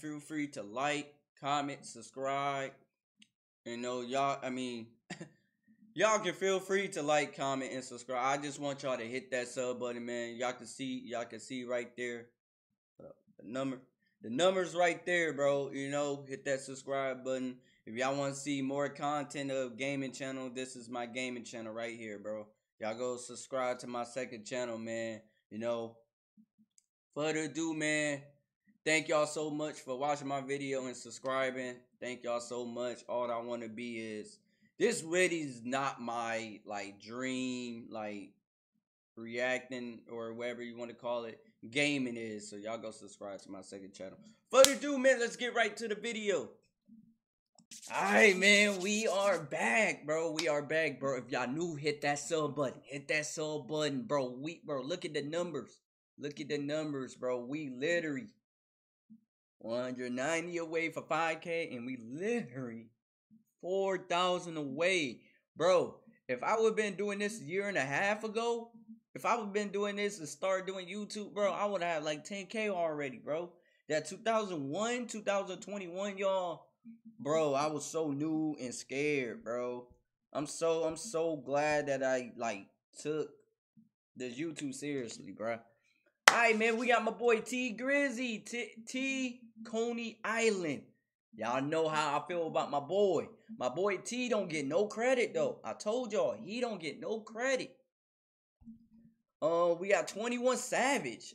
Feel free to like, comment, subscribe. You know, y'all, I mean, y'all can feel free to like, comment, and subscribe. I just want y'all to hit that sub button, man. Y'all can see, y'all can see right there. Uh, the number, the numbers right there, bro. You know, hit that subscribe button. If y'all want to see more content of gaming channel, this is my gaming channel right here, bro. Y'all go subscribe to my second channel, man. You know, further ado, man. Thank y'all so much for watching my video and subscribing. Thank y'all so much. All I want to be is this really is not my like dream, like reacting or whatever you want to call it. Gaming is. So y'all go subscribe to my second channel. Further ado, man, let's get right to the video. Alright, man, we are back, bro. We are back, bro. If y'all new, hit that sub button. Hit that sub button, bro. We, bro, look at the numbers. Look at the numbers, bro. We literally 190 away for 5K, and we literally 4,000 away. Bro, if I would have been doing this a year and a half ago, if I would have been doing this and start doing YouTube, bro, I would have like 10K already, bro. That 2001, 2021, y'all bro, I was so new and scared, bro. I'm so I'm so glad that I like took this YouTube seriously, bro. All right, man, we got my boy T Grizzy, T, T Coney Island. Y'all know how I feel about my boy. My boy T don't get no credit though. I told y'all he don't get no credit. Uh, we got 21 Savage.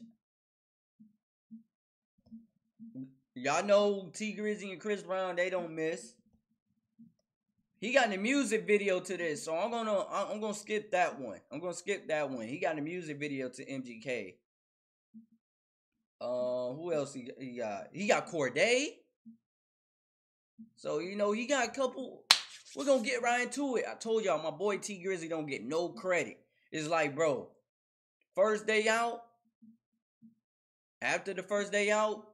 Y'all know T Grizzy and Chris Brown, they don't miss. He got the music video to this, so I'm gonna I'm gonna skip that one. I'm gonna skip that one. He got the music video to MGK. Uh, who else he, he got? He got Cordae. So you know he got a couple. We're gonna get right into it. I told y'all my boy T Grizzy don't get no credit. It's like, bro, first day out. After the first day out,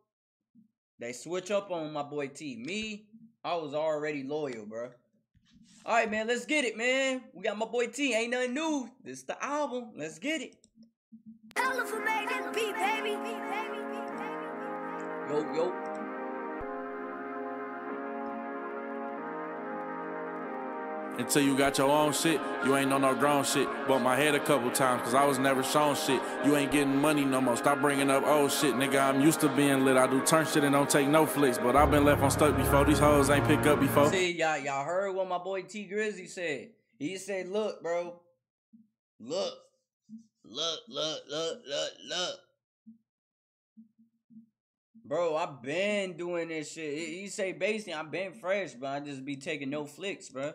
they switch up on my boy T. Me, I was already loyal, bro. All right, man, let's get it, man. We got my boy T. Ain't nothing new. This is the album. Let's get it. Yo, yo. Until you got your own shit, you ain't on no grown shit. Bumped my head a couple times, cause I was never shown shit. You ain't getting money no more, stop bringing up old shit. Nigga, I'm used to being lit. I do turn shit and don't take no flicks. But I've been left on stuck before. These hoes ain't pick up before. See, y'all, y'all heard what my boy T Grizzy said. He said, look, bro. Look. Look, look, look, look, look. Bro, I've been doing this shit. You say basically I've been fresh, but I just be taking no flicks, bro.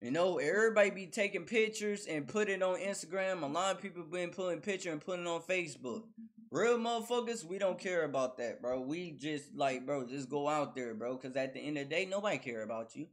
You know, everybody be taking pictures and put it on Instagram. A lot of people been putting picture and putting on Facebook. Real motherfuckers, we don't care about that, bro. We just like, bro, just go out there, bro. Cause at the end of the day, nobody care about you.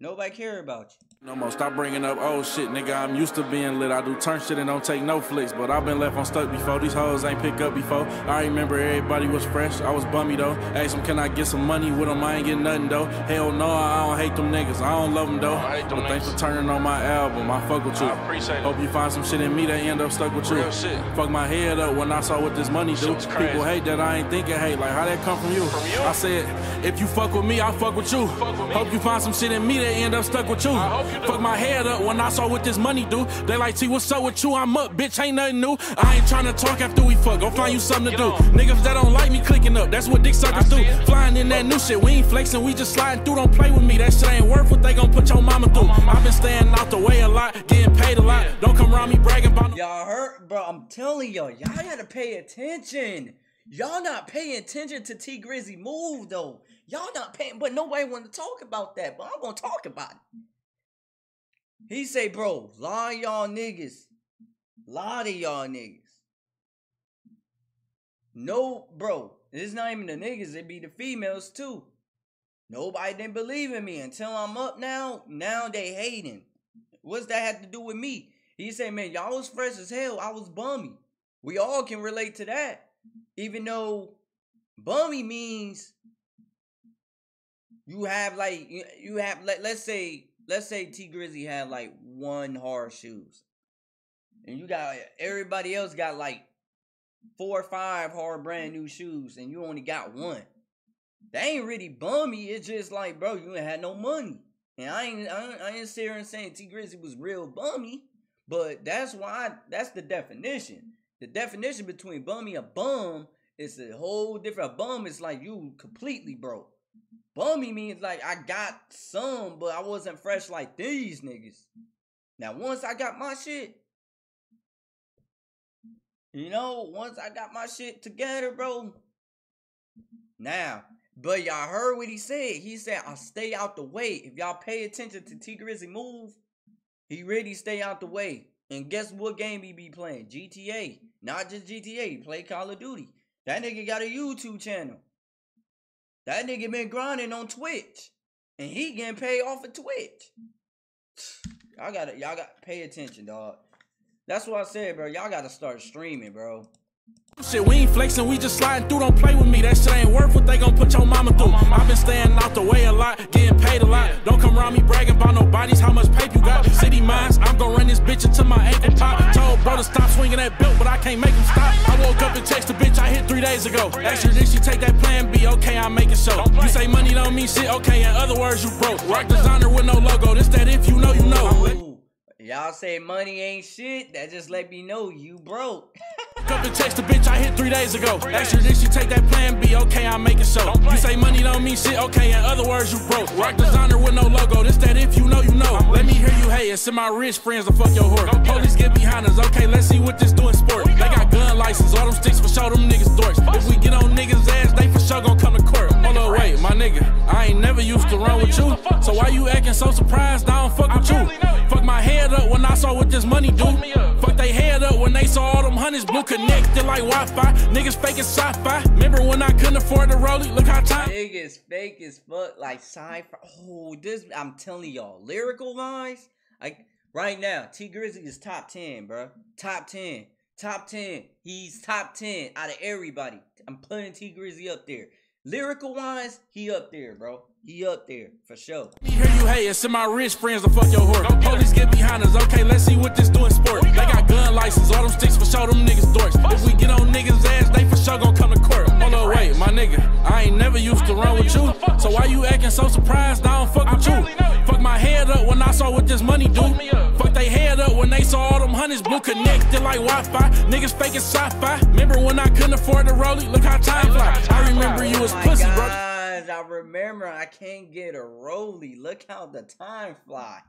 Nobody care about you. No more. Stop bringing up old shit, nigga. I'm used to being lit. I do turn shit and don't take no flicks. But I've been left on stuck before. These hoes ain't pick up before. I remember everybody was fresh. I was bummy though. Asked them, can I get some money with them? I ain't getting nothing though. Hell no, I don't hate them niggas. I don't love them though. Them but niggas. thanks for turning on my album. I fuck with you. I appreciate Hope you find some shit in me that end up stuck with Real you. Shit. Fuck my head up when I saw what this money do. People hate that I ain't thinking hate. Like, how that come from you? From you? I said, if you fuck with me, I fuck with you. Fuck with Hope you find some shit in me that end up stuck with you. Fuck my head up when I saw what this money do. They like, see what's up with you? I'm up, bitch, ain't nothing new. I ain't trying to talk after we fuck. Go find you something to do. Niggas that don't like me clicking up, that's what dick suckers do. Flying in that new shit, we ain't flexing, we just sliding through. Don't play with me, that shit ain't worth what they gon' put your mama through. I've been staying out the way a lot, getting paid a lot. Don't come around me bragging about. Y'all heard, bro? I'm telling y'all, y'all gotta pay attention. Y'all not paying attention to T Grizzy move though. Y'all not paying, but nobody want to talk about that. But I'm gonna talk about it. He say, bro, of y'all niggas, lot of y'all niggas. No, bro, it's not even the niggas, it be the females too. Nobody didn't believe in me until I'm up now. Now they hating. What's that have to do with me? He said, man, y'all was fresh as hell. I was bummy. We all can relate to that. Even though bummy means you have like you have let, let's say let's say T Grizzy had like one hard shoes, and you got everybody else got like four or five hard brand new shoes and you only got one. That ain't really bummy. It's just like, bro, you ain't had no money. And I ain't, I ain't, I sitting saying Tee Grizzley was real bummy, but that's why that's the definition. The definition between bummy and bum is a whole different. A bum is like you completely broke. Bummy means like I got some, but I wasn't fresh like these niggas. Now once I got my shit, you know, once I got my shit together, bro. Now, but y'all heard what he said. He said, I'll stay out the way. If y'all pay attention to Tee Grizzley move, he really stay out the way. And guess what game he be playing? GTA. Not just GTA. He play Call of Duty. That nigga got a YouTube channel. That nigga been grinding on Twitch. And he getting paid off of Twitch. Y'all gotta y'all gotta pay attention, dog. That's what I said, bro. Y'all gotta start streaming, bro. Shit, we ain't flexing, we just sliding through. Don't play with me, that shit ain't worth what they gon' put your mama through. I've been staying out the way a lot, getting paid a lot. Don't come around me bragging about nobody's how much paper you got. City mines, I'm gon' run this bitch until my ankle pop. Told bro to stop swinging that belt, but I can't make him stop. I woke up and text the bitch I hit three days ago. Asked her, did she take that plan B? Okay, I make it so. You say money don't mean shit, okay, in other words, you broke. Rock designer with no logo, this that if you know, you know. Y'all say money ain't shit, that just let me know you broke. up and text the bitch I hit three days ago. Ask her, did she take that plan B? Okay, I make it so. You say money don't mean shit, okay, in other words, you broke. Rock designer with no logo, this that if you know, you know. Let me hear you hey, it's in my rich friends to fuck your whore. Police get behind us, okay, let's see what this do in sport. They got gun license, all them sticks for show them niggas dorks. If we get on niggas' ass, they for sure gon' come to court. Wait, my nigga, I ain't never used to run with you. So why you acting so surprised I don't fuck with you? Fuck my head up when I saw what this money do. Fuck they head up when they saw all them hundreds blue connected like Wi-Fi. Niggas fake as sci-fi. Remember when I couldn't afford the rollie? Look how time. Niggas fake as fuck like sci-fi. Oh, this I'm telling y'all, lyrical wise, like right now, Tee Grizzley is top ten, bro. Top ten. Top 10. He's top 10 out of everybody. I'm putting Tee Grizzley up there. Lyrical wise, he up there, bro. He up there for sure. Hear you hey, it's my rich friends to fuck your whore. Police get behind us, okay, let's see what this doing sport. They got gun license, all them sticks for show them niggas dorks. If we get on niggas' ass, they for sure gon' come to court. Hold on, wait, my nigga, I ain't never used to run with you. So why you acting so surprised I don't fuck with you? Fuck my head up when I saw what this money do. Fuck they head up when they saw all them hundreds blue connected like Wi-Fi. Niggas faking sci-fi. Remember when I couldn't afford the rollie? Look how time fly. I remember you was pussy, bro. I remember I can't get a rollie. Look how the time fly.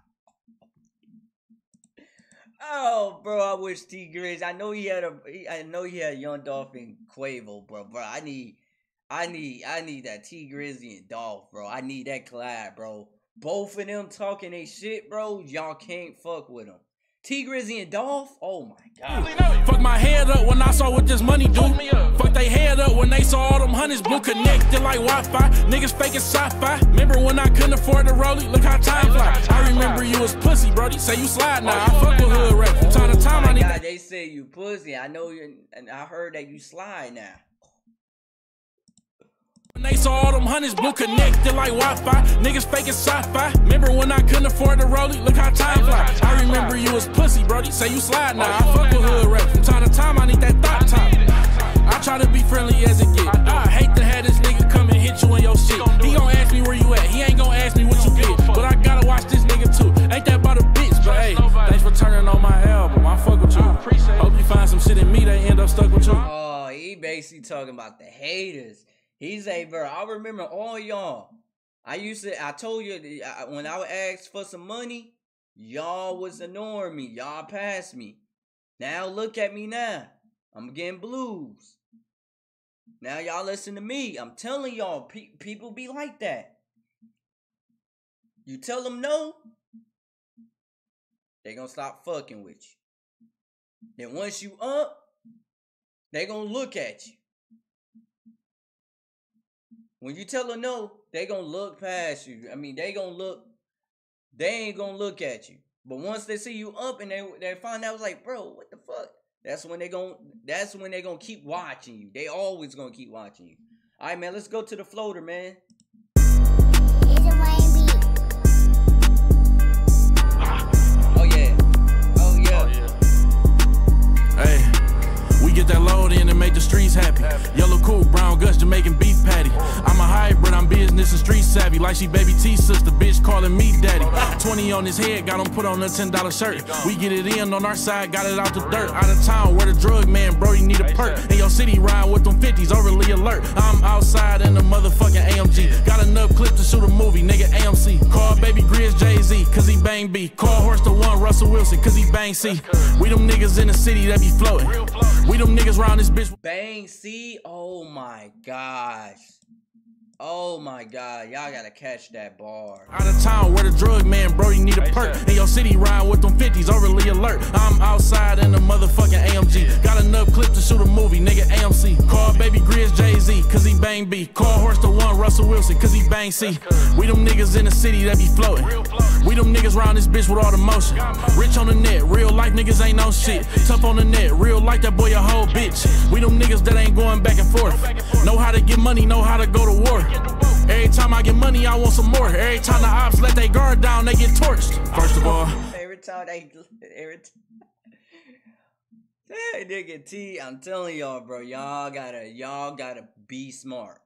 Oh, bro, I wish T Grizz. I know he had a. I know he had Young Dolph and Quavo, bro. Bro, I need, I need, I need that Tee Grizzley and Dolph, bro. I need that collab, bro. Both of them talking they shit, bro. Y'all can't fuck with them. Tee Grizzley and Dolph? Oh my god. Fuck my head up when I saw what this money do. Fuck they head up when they saw all them hundreds blue connected like Wi-Fi. Niggas faking sci-fi. Remember when I couldn't afford the rollie? Look how time fly. I remember you was pussy, brody. Say you slide now. I fuck with hood rap. From time to oh time, I need. God, they say you pussy. I know you, and I heard that you slide now. They saw all them hundreds blue connected like Wi-Fi. Niggas faking sci-fi. Remember when I couldn't afford the rollie? Look how time fly. I remember you was pussy, brody. Say you slide now. I fuck with hood rap. From time to time, I need that thought top. I try to be friendly as it get. I hate to have this nigga come and hit you in your shit. He gon' ask me where you at. He ain't gon' ask me what you did. But I gotta watch this nigga too. Ain't that about a bitch? But hey, thanks for turning on my album. I fuck with you. Hope you find some shit in me that end up stuck with you. Oh, he basically talking about the haters. He's a bro. I remember all y'all. I used to. I told you when I would ask for some money, y'all was mm-hmm. ignoring me. Y'all passed me. Now look at me now. I'm getting blues. Now y'all listen to me. I'm telling y'all, pe- people be like that. You tell them no, they gonna stop fucking with you. Then once you up, they gonna look at you. When you tell them no, they gonna look past you. I mean, they gonna look. They ain't gonna look at you. But once they see you up and they they find out like, bro, what the fuck? That's when they gonna. That's when they gonna keep watching you. They always gonna keep watching you. All right, man. Let's go to the floater, man. Get that load in and make the streets happy. Yellow cool, brown guts, Jamaican beef patty. I'm a hybrid, I'm business and street savvy. Like she baby T sister, bitch calling me daddy. 20 on his head, got him put on a $10 shirt. We get it in on our side, got it out the dirt. Out of town, where the drug man, bro, you need a perk. In your city, ride with them 50s, overly alert. I'm outside in the motherfucking AMG. Got enough clip to shoot a movie, nigga AMC. Call baby Grizz Jay Z, cause he bang B. Call horse the one, Russell Wilson, cause he bang C. We them niggas in the city that be floating. We them niggas round this bitch. Bang C. Oh my gosh. Oh my god, y'all gotta catch that bar. Out of town, where the drug man, bro, you need a perk. In your city, ride with them 50s, overly alert. I'm outside in the motherfucking AMG. Got enough clip to shoot a movie, nigga AMC. Call baby Grizz Jay Z, cause he bang B. Call horse the one, Russell Wilson, cause he bang C. We them niggas in the city that be floating. We them niggas round this bitch with all the motion. Rich on the net, real life niggas ain't no shit. Tough on the net, real life that boy a whole bitch. We them niggas that ain't going back and forth. Know how to get money, know how to go to war. Every time I get money, I want some more. Every time the ops let their guard down, they get torched. First of all, Every time they, every time. Hey, nigga T, I'm telling y'all, bro, y'all gotta, y'all gotta be smart.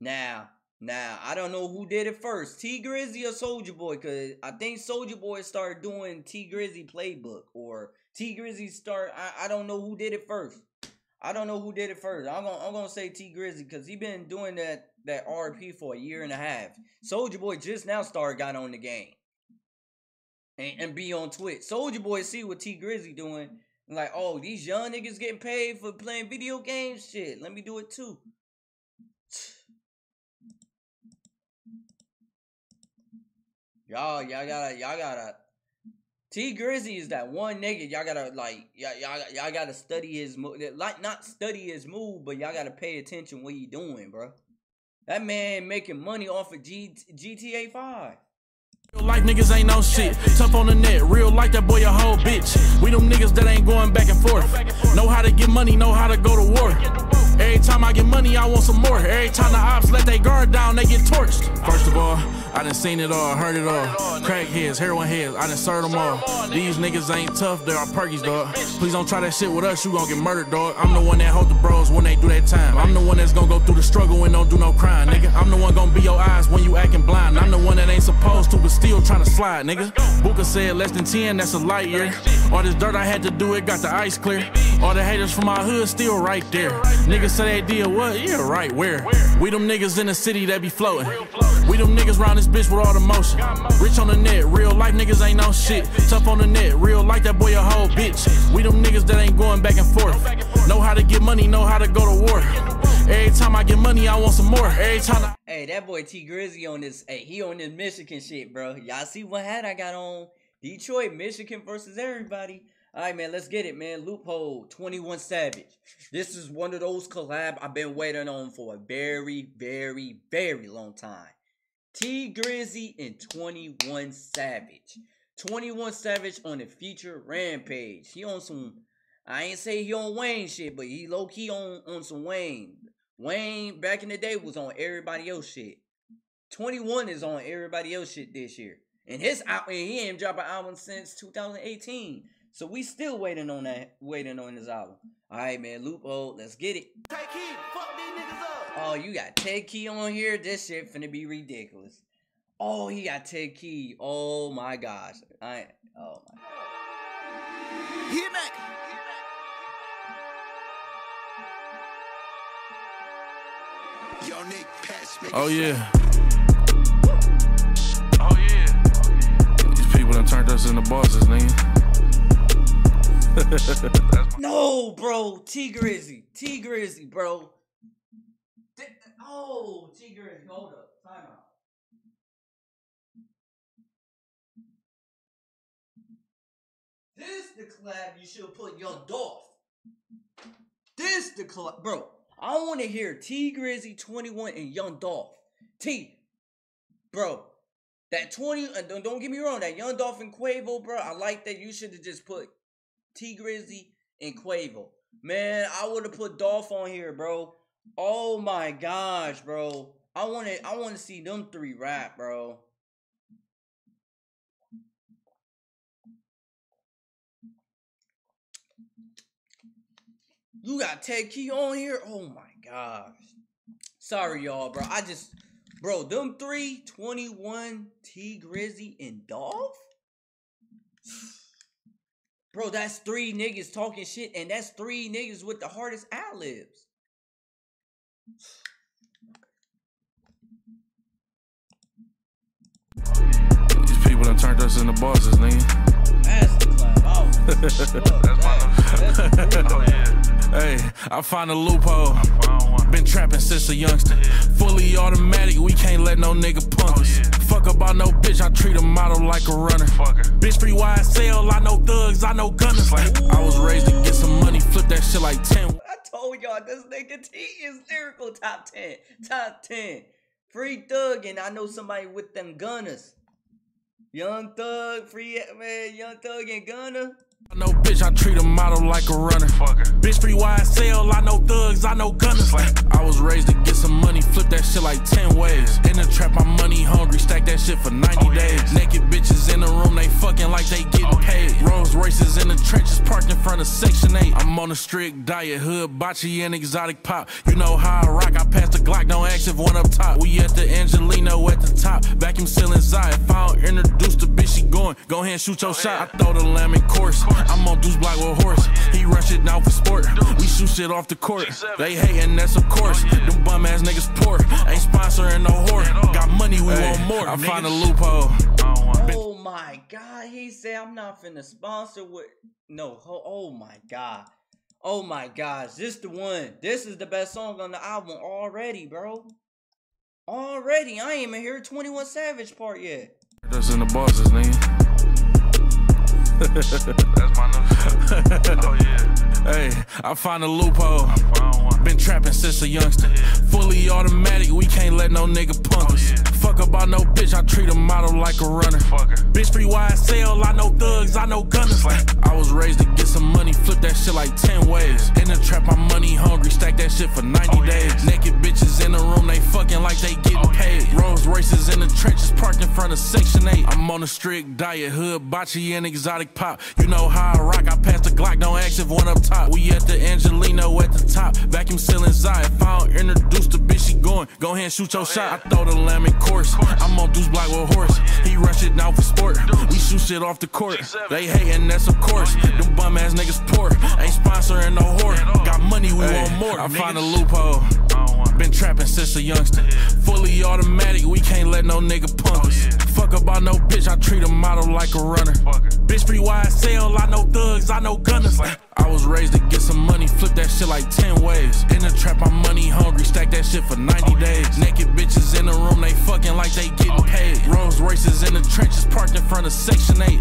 Now, now, I don't know who did it first, T Grizzy or Soulja Boy, cause I think Soulja Boy started doing T Grizzy playbook, or T Grizzy start. I, I don't know who did it first. I don't know who did it first. I'm gonna I'm gonna say T Grizzy because he been doing that that RP for a year and a half. Soulja Boy just now started got on the game and, and be on Twitch. Soulja Boy see what T Grizzy doing. Like, oh, these young niggas getting paid for playing video games. Shit, let me do it too. Y'all, y'all gotta, y'all gotta. T Grizzy is that one nigga. Y'all gotta like, y'all, y'all, y'all gotta study his move. Like, not study his move, but y'all gotta pay attention what he doing, bro. That man making money off of G- GTA Five. Real life niggas ain't no shit. Tough on the net, real like that boy a whole bitch. We them niggas that ain't going back and forth. Know how to get money, know how to go to war. Every time I get money, I want some more. Every time the ops let their guard down, they get torched. First of all, I done seen it all, heard it all. Crackheads, heroin heads, I done served them all. These niggas ain't tough, they are perkies, dog. Please don't try that shit with us, you gon' get murdered, dog. I'm the one that hold the bros when they do that time. I'm the one that's gon' go through the struggle and don't do no crime, nigga. I'm the one gon' be your eyes when you acting blind. I'm the one that ain't supposed to, but still trying to slide, nigga. Booker said less than 10, that's a light year. All this dirt I had to do, it got the ice clear. All the haters from my hood still right there. Niggas say they did what? Yeah, right, where? We them niggas in the city that be floating. We them niggas round this bitch with all the motion. Rich on the net, real life niggas ain't no shit. Tough on the net, real life that boy a whole bitch. We them niggas that ain't going back and forth. Know how to get money, know how to go to war. Every time I get money, I want some more. Every time I Hey, that boy T Grizzy on this. Hey, he on this Michigan shit, bro. Y'all see what hat I got on? Detroit, Michigan versus everybody. All right, man, let's get it, man. Loophole 21 Savage. This is one of those collab I've been waiting on for a very, very, very long time. T Grizzy and 21 Savage. 21 Savage on the feature Rampage. He on some, I ain't say he on Wayne shit, but he low key on, on some Wayne. Wayne back in the day was on everybody else shit. 21 is on everybody else shit this year. And his out and he ain't dropped an album since 2018. So we still waiting on that, waiting on his album. Alright, man, loophole, let's get it. Tay Keith, fuck these niggas up. Oh, you got Tay Keith on here. This shit finna be ridiculous. Oh, he got Tay Keith. Oh my gosh. I oh my Hit back. Oh yeah. Oh yeah. These people done turned us into bosses, nigga. No, bro. T Grizzy. T Grizzy, bro. Oh, T Grizzy. Hold up. Time out. This the collab you should put your Dolph. This the collab, bro. I want to hear T Grizzy 21 and Young Dolph. T, bro. That 20, uh, don't, don't get me wrong, that Young Dolph and Quavo, bro. I like that. You should have just put T Grizzy and Quavo. Man, I would have put Dolph on here, bro. Oh my gosh, bro. I want to I want to see them three rap, bro. You got Tay Keith on here? Oh my gosh. Sorry, y'all, bro. I just, bro, them three, 21, T Grizzy, and Dolph? Bro, that's three niggas talking shit, and that's three niggas with the hardest ad libs. These people done turned us into bosses, nigga. That's the clap out. Look, that- Oh, Hey, I find a loophole. Been trapping since a youngster. Fully automatic, we can't let no nigga punk us. Fuck about no bitch, I treat a model like a runner. Bitch free YSL, I know thugs, I know gunners. I was raised to get some money, flip that shit like 10. I told y'all this nigga T is lyrical top 10. Top 10. Free thug, and I know somebody with them gunners. Young thug, free man, young thug and gunner. I know bitch, I treat a model like a runner. Bitch free YSL, I know thugs, I know gunners. I was raised to get some money, flip that shit like 10 ways. In the trap, I'm money hungry, stack that shit for 90 days. Naked bitches in the room, they fucking like they getting paid. Rolls Royces in the trenches, parked in front of Section 8. I'm on a strict diet, hood, bocce, and exotic pop. You know how I rock, I pass the Glock, don't ask if one up top. We at the Angelino at the top, vacuum sealing side. If I don't introduce the bitch, she going. Go ahead and shoot your shot. I throw the lamb in course. I'm on Deuce Block with horse. He rush it down for sport. We shoot shit off the court. They hating, that's of course. Them bum ass niggas poor. Ain't sponsoring no whore. Got money, we want more. I find a loophole. Oh my god, he said I'm not finna sponsor with no. ho- Oh my god. Oh my gosh, this the one. This is the best song on the album already, bro. Already, I ain't even hear 21 Savage part yet. That's in the bosses, nigga. That's my new Oh yeah. Hey, I find a loophole. Been trapping since a youngster. Fully automatic, we can't let no nigga punk us. Fuck about no bitch, I treat a model like a runner. Bitch free YSL, I know thugs, I know gunners. I was raised to some money, flip that shit like 10 ways. In the trap, I'm money hungry, stack that shit for 90 Oh, yeah. days. Naked bitches in the room, they fucking like they getting Oh, yeah. paid. Rolls Royces in the trenches, parked in front of Section 8. I'm on a strict diet, hood, bocce, and exotic pop. You know how I rock, I pass the Glock, don't ask if one up top. We at the Angelino at the top, vacuum sealing side. If I don't introduce the bitch, she going. Go ahead and shoot your shot. I throw the lamb in course. I'm on Deuce Block with horse. He rush it down for sport. We shoot shit off the court. They hating, that's of course. Them bum ass niggas poor. Ain't sponsoring no whore. Got money, we want more. I find a loophole. Been trapping since a youngster. Fully automatic, we can't let no nigga punk us. Fuck about no bitch, I treat a model like a runner. Bitch free YSL, I know thugs, I know gunners. I was raised to get some money, flip that shit like 10 ways. In the trap, I'm money hungry, stack that shit for 90 days. Naked bitches in the room, they fucking like they getting paid. Rolls Royces in the trenches, parked in front of Section 8.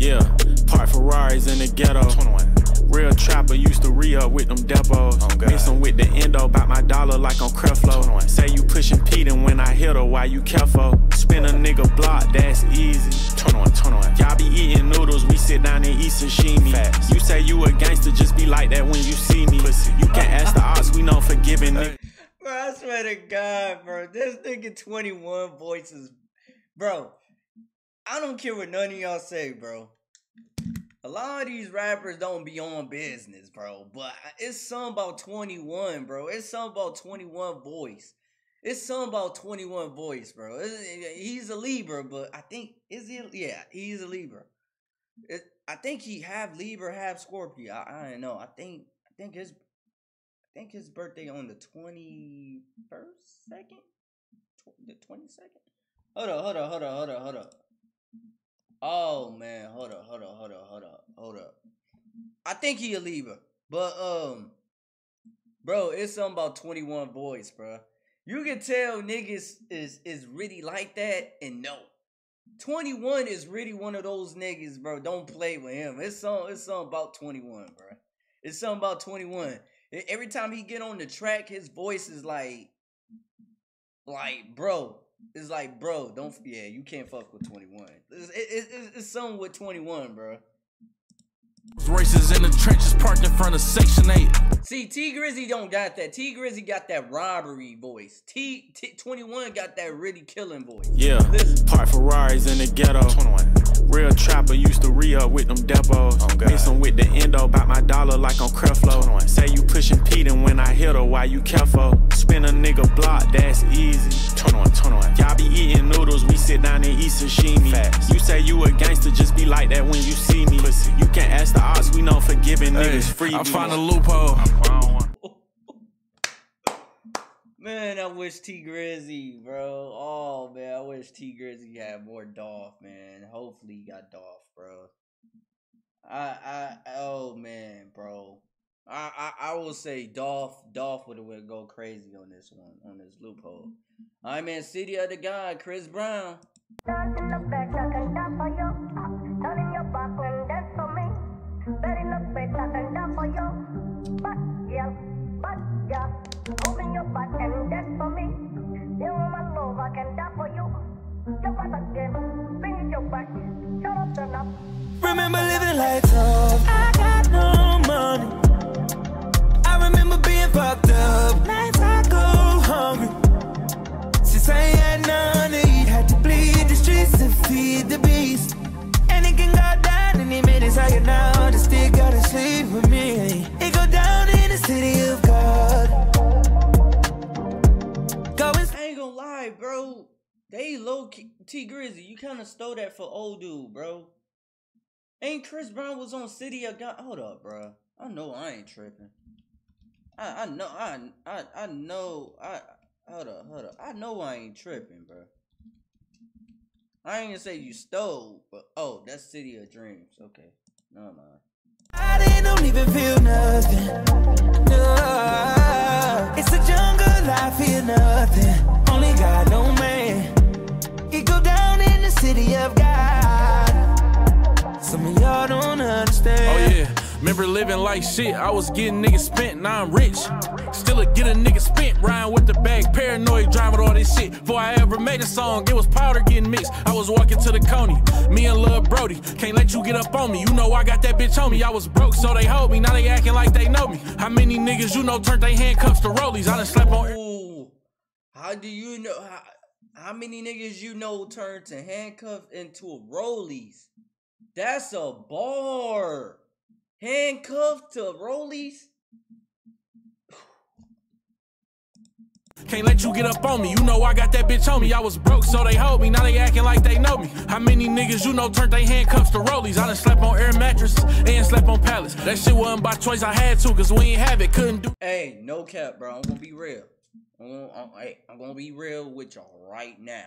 Yeah, park Ferraris in the ghetto. 21. Real trapper used to re up with them depots. Oh, God. Mix 'em with the endo, bout my dollar like on Creflo. 21. Say you pushing Pete and when I hit her, why you careful? Spin a nigga block, that's easy. 21. 21. Y'all be eating noodles, we sit down and eat sashimi. Facts. You say you a gangster, just be like that when you see me. Pussy. You can't uh-huh. ask the odds, we know forgiving nigga. Bro, I swear to God, bro. This nigga 21 voices. Bro, I don't care what none of y'all say, bro. A lot of these rappers don't be on business, bro. But it's something about 21, bro. It's something about 21 voice. It's something about 21 voice, bro. It's- He's a Libra, but I think is he? Yeah, he's a Libra. It, I think he have Libra, have Scorpio. I, I don't know. I think I think his I think his birthday on the twenty first, second, the twenty second. Hold up, hold up, hold up, hold up, hold up. Oh man, hold up, hold up, hold up, hold up, hold up. I think he a Libra, but um, bro, it's something about twenty one boys, bro. You can tell niggas is is really like that, and no. 21 is really one of those niggas, bro. Don't play with him. It's some it's something about 21, bro. It's something about 21. E- Every time he get on the track, his voice is like, like, bro. It's like, bro, don't, mm-hmm. yeah, you can't fuck with 21. It's, it, it, it's, it's something with 21, bro. Races in the trenches, parked in front of Section 8. See, T Grizzy don't got that. T Grizzy got that robbery voice. T, T 21 got that really killing voice. Yeah, Listen. park Ferraris in the ghetto. 21. Real trapper used to re up with them depots. Mix 'em with the endo, bout my dollar like on Creflo. Say you pushing Pete and when I hit her, why you careful? Spin a nigga block, that's easy. Turn on, turn on. Y'all be eating noodles, we sit down and eat sashimi. You say you a gangster, just be like that when you see me. You can't ask the odds, we know forgiving Hey, niggas free. I found a loophole. Man, I wish T Grizzy, bro. Oh man, I wish T Grizzy had more Dolph, man. Hopefully he got Dolph, bro. I I oh man, bro. I I, I will say Dolph Dolph would have go crazy on this one, on this loophole. I'm in City of the God, Chris Brown. Key, T Grizzy. You kind of stole that for old dude, bro. Ain't Chris Brown was on City of God? Hold up, bro. I know I ain't tripping. I I know I I I know I hold up hold up. I know I ain't tripping, bro. I ain't gonna say you stole, but oh, that's City of Dreams. Okay, never mind. I didn't don't even feel nothing. No, remember living like shit. I was getting niggas spent, now I'm rich. Still a get a nigga spent, riding with the bag, paranoid, driving all this shit. Before I ever made a song, it was powder getting mixed. I was walking to the Coney, me and Lil Brody. Can't let you get up on me. You know I got that bitch on me. I was broke, so they hold me. Now they acting like they know me. How many niggas you know turned their handcuffs to rollies? I done slept on. Ooh, how do you know? How, how many niggas you know turned to handcuff into a rollies? That's a bar. Handcuffed to rollies. Can't let you get up on me. You know I got that bitch on me. I was broke, so they hold me. Now they acting like they know me. How many niggas you know turned their handcuffs to rollies? I done slept on air mattresses and slept on pallets. That shit wasn't by choice. I had to, cause we ain't have it. Couldn't do. Hey, no cap, bro. I'm gonna be real. I'm gonna, I'm, hey, I'm gonna be real with y'all right now.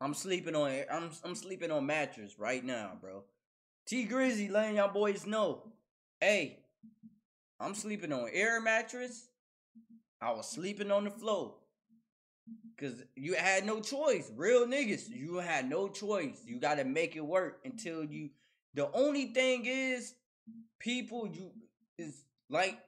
I'm sleeping on I'm I'm sleeping on mattress right now, bro. T Grizzy letting y'all boys know. Hey, I'm sleeping on air mattress. I was sleeping on the floor. Cause you had no choice. Real niggas, you had no choice. You gotta make it work until you the only thing is people you is like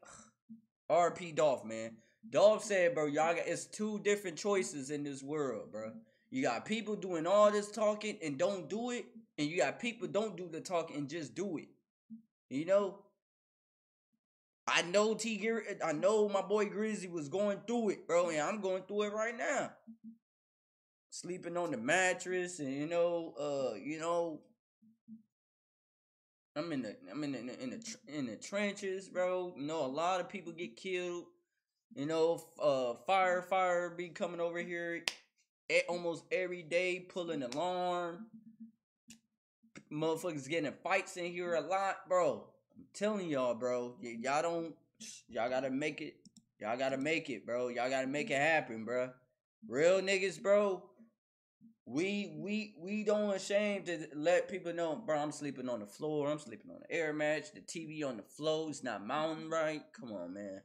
RP Dolph, man. Dolph said, bro, y'all got it's two different choices in this world, bro. You got people doing all this talking and don't do it, and you got people don't do the talking and just do it. You know? I know T Gri- I know my boy Grizzy was going through it, bro, and I'm going through it right now. Sleeping on the mattress and you know, uh, you know, I'm in the I'm in the in the tr- in the trenches, bro. You know, a lot of people get killed. You know, uh, fire fire be coming over here e- almost every day, pulling alarm. Motherfuckers getting in fights in here a lot, bro. I'm telling y'all, bro. Y- y'all don't. Y'all gotta make it. Y'all gotta make it, bro. Y'all gotta make it happen, bro. Real niggas, bro. We we we don't ashamed to let people know, bro. I'm sleeping on the floor. I'm sleeping on the air match. The TV on the floor. It's not mounting right. Come on, man.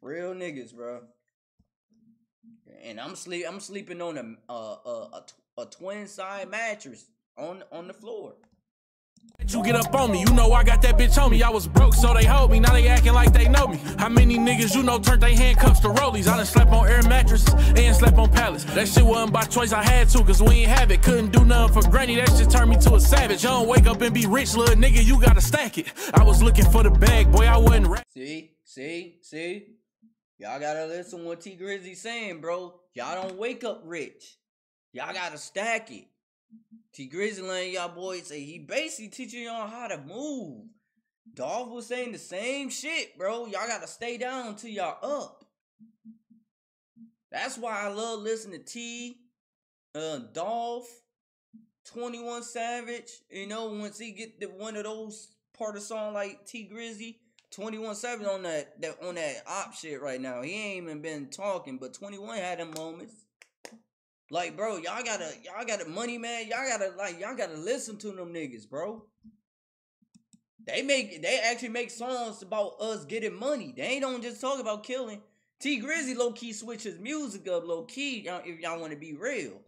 Real niggas, bro. And I'm sleep. I'm sleeping on a a tw- a twin side mattress on on the floor. You get up on me. You know I got that bitch on me. I was broke, so they hold me. Now they acting like they know me. How many niggas you know turned their handcuffs to rollies? I done slept on air mattresses and slept on pallets. That shit wasn't by choice. I had to, cause we ain't have it. Couldn't do nothing for granny. That shit turned me to a savage. I don't wake up and be rich, little nigga. You gotta stack it. I was looking for the bag, boy. I wasn't rap. See, see, see. Y'all gotta listen what T Grizzy saying, bro. Y'all don't wake up rich. Y'all gotta stack it. T Grizzley letting y'all boys say he basically teaching y'all how to move. Dolph was saying the same shit, bro. Y'all gotta stay down until y'all up. That's why I love listening to T, uh, Dolph, 21 Savage. You know, once he get the one of those part of song like T Grizzley, 21 Savage on that, that on that op shit right now. He ain't even been talking, but 21 had them moments. Like, bro, y'all gotta, y'all gotta money, man. Y'all gotta, like, y'all gotta listen to them niggas, bro. They make, they actually make songs about us getting money. They don't just talk about killing. T Grizzy low key switches music up low key. Y'all, if y'all want to be real,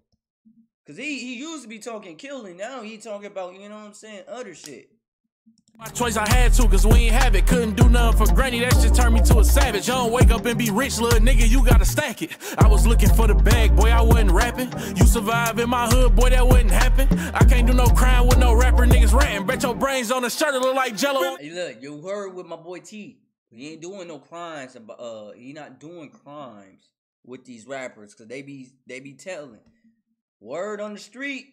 cause he he used to be talking killing. Now he talking about you know what I'm saying other shit. My choice I had to, cause we ain't have it. Couldn't do nothing for granny, that shit turned me to a savage. I don't wake up and be rich, little nigga, you gotta stack it. I was looking for the bag, boy, I wasn't rapping. You survive in my hood, boy, that wouldn't happen. I can't do no crime with no rapper, niggas ranting. Bet your brains on the shirt, it look like jello. Hey, look, you heard with my boy T. He ain't doing no crimes. Uh, he not doing crimes with these rappers, cause they be they be telling. Word on the street,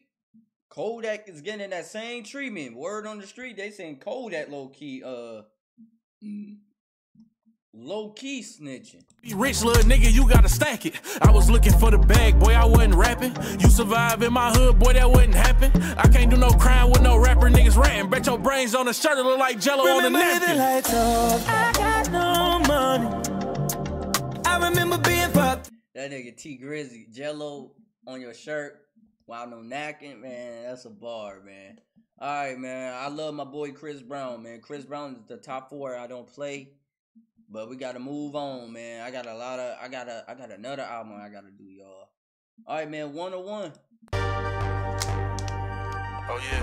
Kodak is getting that same treatment. Word on the street, they saying Kodak low key, uh, low key snitching. Be rich, little nigga, you gotta stack it. I was looking for the bag, boy, I wasn't rapping. You survive in my hood, boy, that wouldn't happen. I can't do no crime with no rapper, niggas ranting. Bet your brains on the shirt, it look like jello on the Remember the napkin. lights off. I got no money. I remember being fucked. That nigga T Grizzy, Jello on your shirt, while no knacking, man, that's a bar, man. All right, man. I love my boy Chris Brown, man. Chris Brown is the top four I don't play, but we gotta move on, man. I got a lot of, I got a, I got another album I gotta do, y'all. All right, man. One on one. Oh yeah.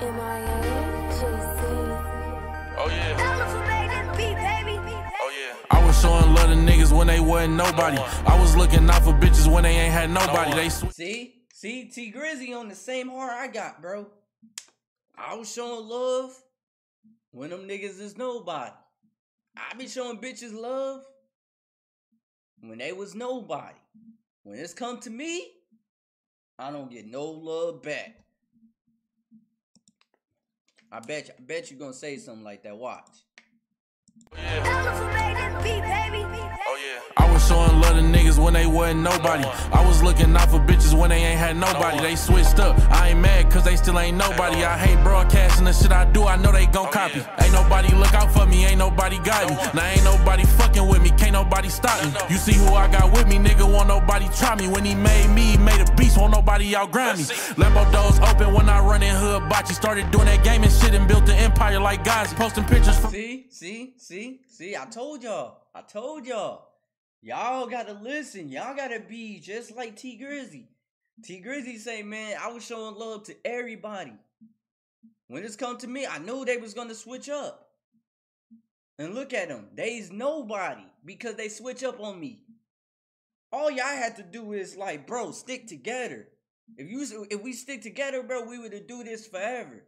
M I A J C. Oh yeah. Showing love to niggas when they wasn't nobody. I was looking out for bitches when they ain't had nobody. They sw- See, see, T Grizzy on the same heart I got, bro. I was showing love when them niggas is nobody. I be showing bitches love when they was nobody. When it's come to me, I don't get no love back. I bet you, I bet you gonna say something like that. Watch. Yeah. Oh yeah. I was showing love to niggas when they wasn't nobody. I was looking out for bitches when they ain't had nobody. They switched up. I ain't mad cause they still ain't nobody. I hate broadcasting the shit I do. I know they gon' copy. Ain't nobody look out for me. Ain't nobody got me. Now ain't nobody fucking with me. Can't nobody stop me. You see who I got with me, nigga. Won't nobody try me. When he made me, he made a beast. Won't nobody outgrind me. Lambo doors open when I run in hood. Bocce started doing that gaming shit and built an empire like guys posting pictures from. See, see, see, see. I told y'all. I told y'all. Y'all gotta listen. Y'all gotta be just like T Grizzy. T Grizzy say, man, I was showing love to everybody. When it's come to me, I knew they was gonna switch up. And look at them. They's nobody because they switch up on me. All y'all had to do is like, bro, stick together. If you if we stick together, bro, we would do this forever.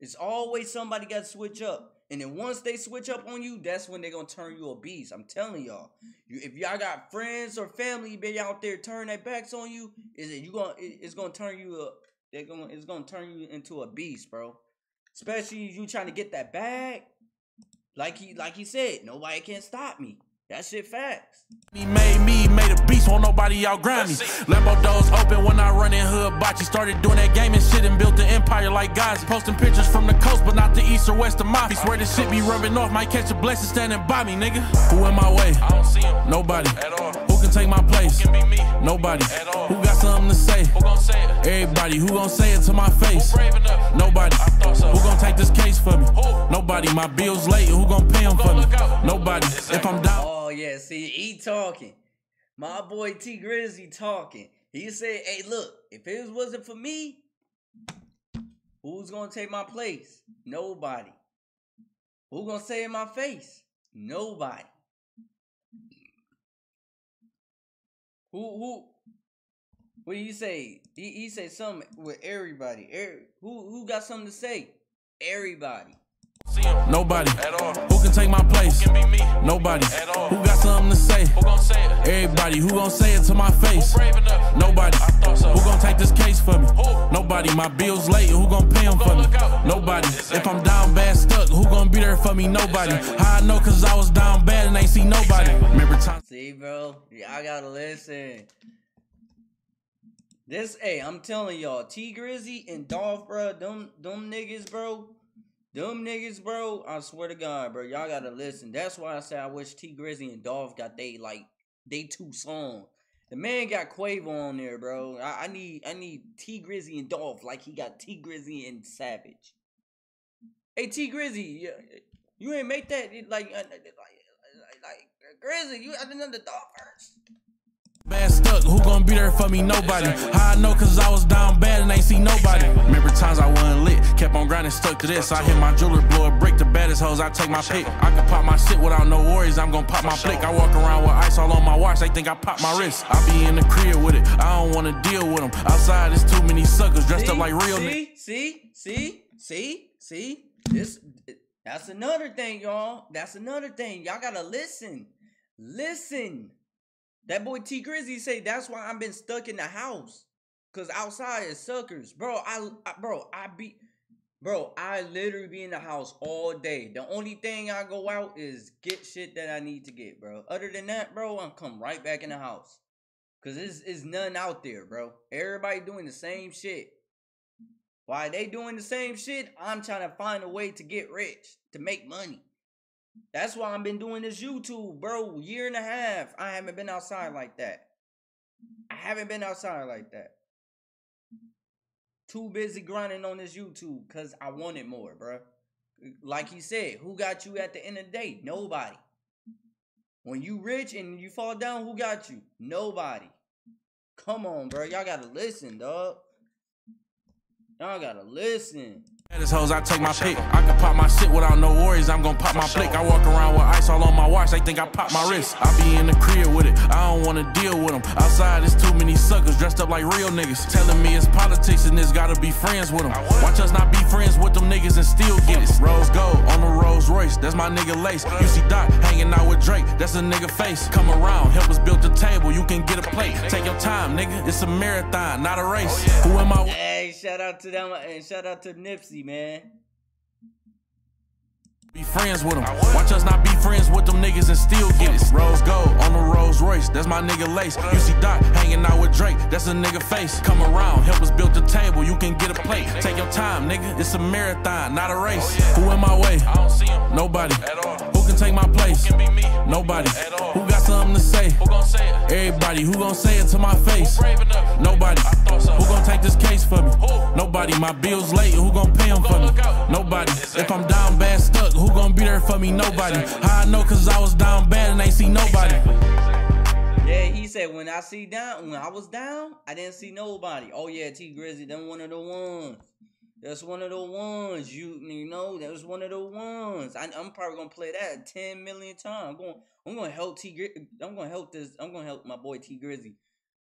It's always somebody got to switch up. And then once they switch up on you, that's when they're gonna turn you a beast. I'm telling y'all. You, if y'all got friends or family been out there turning their backs on you, is it you gonna it- it's gonna turn you up? They're gonna it's gonna turn you into a beast, bro. Especially you trying to get that bag. Like he like he said, nobody can stop me. That shit facts. He made me, made a beast, won't nobody outgrind me. Lambo doors open when I run in hood. Bocce started doing that gaming shit and built an empire like guys. Posting pictures from the coast, but not the east or west of Mafia. Swear this shit be rubbing off, might catch a blessing standing by me, nigga. Who in my way? I don't see him Nobody. at all. Who can take my place? Can be me. Nobody. At all. Who got something to say? Who gon' say it? Everybody. Who gon' say it to my face? Who Brave enough. Nobody. I thought so. Who gon' take this case for me? Who? Nobody. My bills late. Who gon' pay them for me? look out? Nobody. If I'm down. Oh yeah, see, he talking. My mm. boy T Grizzy talking. He said, "Hey, look, if it wasn't for me, who's gonna take my place? Nobody. Who gonna say in my face? Nobody. Who who? What do you say? He, he said something with everybody. Every, who who got something to say? Everybody. Nobody. at all. Who can take my place? Nobody. At all. Who got something to say? Everybody. Who gon' say it to my face? Nobody. Who gon' take this case for me? Nobody. My bills late. Who gon' pay them for me? Nobody. If I'm down bad stuck, who gon' be there for me? Nobody. How I know? Cause I was down bad and ain't see nobody. Remember times. See, bro, y'all gotta listen. This, hey, I'm telling y'all, T Grizzy and Dolph, bro, them, them niggas, bro, them niggas, bro. I swear to God, bro, y'all gotta listen. That's why I say I wish T Grizzy and Dolph got they like they two song. The man got Quavo on there, bro. I, I need, I need T Grizzy and Dolph like he got T Grizzy and Savage. Hey, T Grizzy, you, ain't make that like, uh, like, like, like Grizzy. You had another Dolph first. Bad stuck, who gon' be there for me? Nobody. How I know? Cause I was down bad and ain't see nobody. Remember times I wasn't lit, kept on grinding, stuck to this. I hit my jeweler, blow a break, the baddest hoes, I take my pick. I can pop my shit without no worries, I'm gonna pop my flick. I walk around with ice all on my watch, they think I pop my wrist. I be in the crib with it, I don't wanna deal with them. Outside, there's too many suckers dressed up like real see, see, see, see, see. This, that's another thing, y'all. That's another thing. Y'all gotta listen. Listen. That boy T Grizzy say that's why I've been stuck in the house. Cause outside is suckers, bro. I, I bro, I be, bro. I literally be in the house all day. The only thing I go out is get shit that I need to get, bro. Other than that, bro, I'm come right back in the house. Cause it's, it's none out there, bro. Everybody doing the same shit. Why they doing the same shit? I'm trying to find a way to get rich, to make money. That's why I've been doing this YouTube, bro. Year and a half. I haven't been outside like that. I haven't been outside like that. Too busy grinding on this YouTube because I wanted more, bro. Like he said, who got you at the end of the day? Nobody. When you rich and you fall down, who got you? Nobody. Come on, bro. Y'all gotta listen, dog. Y'all gotta listen. Baddest hoes, I take my pick. I can pop my shit without no worries, I'm gon' pop my flick. I walk around with ice all on my watch, they think I pop my wrist. I be in the crib with it, I don't wanna deal with them. Outside, there's too many suckers dressed up like real niggas. Telling me it's politics and this gotta be friends with them. Watch us not be friends with them niggas and still get it. Rose gold on the Rolls Royce, that's my nigga Lace. You see Doc hanging out with Drake, that's a nigga face. Come around, help us build the table, you can get a plate. Take your time, nigga, it's a marathon, not a race. Oh, Who am I? Hey, shout out to them and shout out to Nipsey, man. Be friends with them. Watch us not be friends with them niggas and still get it. Rose gold on the Rolls Royce, that's my nigga Lace. You see Doc hanging out with Drake, that's a nigga face. Come around, help us build the table, you can get a plate. Take your time, nigga, it's a marathon, not a race. Who in my way? I don't see him. Nobody. At all. Who can take my place? Can be me. Nobody. At all. Who got something to say? Who gon' say it? Everybody, who gon' say it to my face? Brave. Nobody. I thought so. Who gon' take this case for me? Who? Nobody. My bills late. Who gon' pay them for me? Nobody. Exactly. If I'm down bad stuck, who gon' be there for me? Nobody. Exactly. How I know? Cause I was down bad and ain't see nobody. Yeah, he said when I see down, when I was down, I didn't see nobody. Oh yeah, T Grizzley, them one of the ones. That's one of the ones. You you know, that was one of the ones. I, I'm probably gonna play that ten million times. I'm going, I'm gonna help T. I'm gonna help this. I'm gonna help my boy T Grizzley.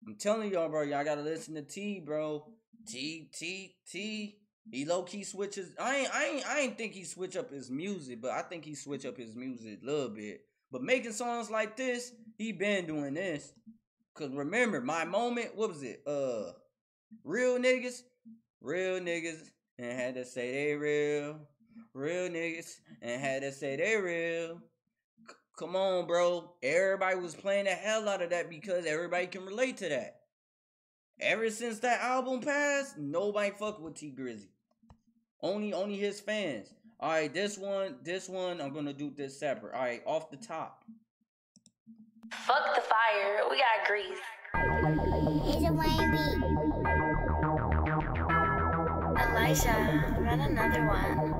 I'm telling y'all, bro. Y'all gotta listen to T, bro. T T T. He low key switches. I ain't, I ain't, I ain't think he switch up his music, but I think he switch up his music a little bit. But making songs like this, he been doing this. Cause remember, my moment, what was it? Uh real niggas, real niggas, and had to say they real. Real niggas, and had to say they real. C- come on, bro. Everybody was playing the hell out of that because everybody can relate to that. Ever since that album passed, nobody fuck with T Grizzy. Only only his fans. Alright, this one, this one, I'm gonna do this separate. Alright, off the top. Fuck the fire. We got grease. It's a Wayne beat. Elijah, run another one.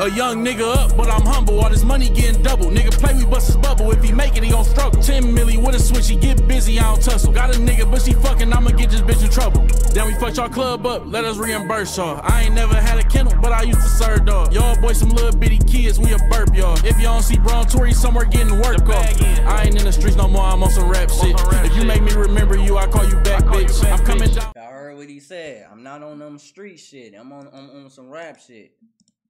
A young nigga up, but I'm humble. All this money getting double. Nigga play, we bust his bubble. If he make it, he gon' struggle. 10 milli with a switch, he get busy, I don't tussle. Got a nigga, but she fucking, I'ma get this bitch in trouble. Then we fucked y'all club up, let us reimburse y'all. I ain't never had a kennel, but I used to serve dog. Y'all boys some little bitty kids, we a burp y'all. If you don't see Braun Tory somewhere getting work off. I ain't in the streets no more, I'm on some rap shit. If you make me remember you, I call you back, bitch. I'm coming down. What he said. I'm not on them street shit. I'm on, I'm on some rap shit.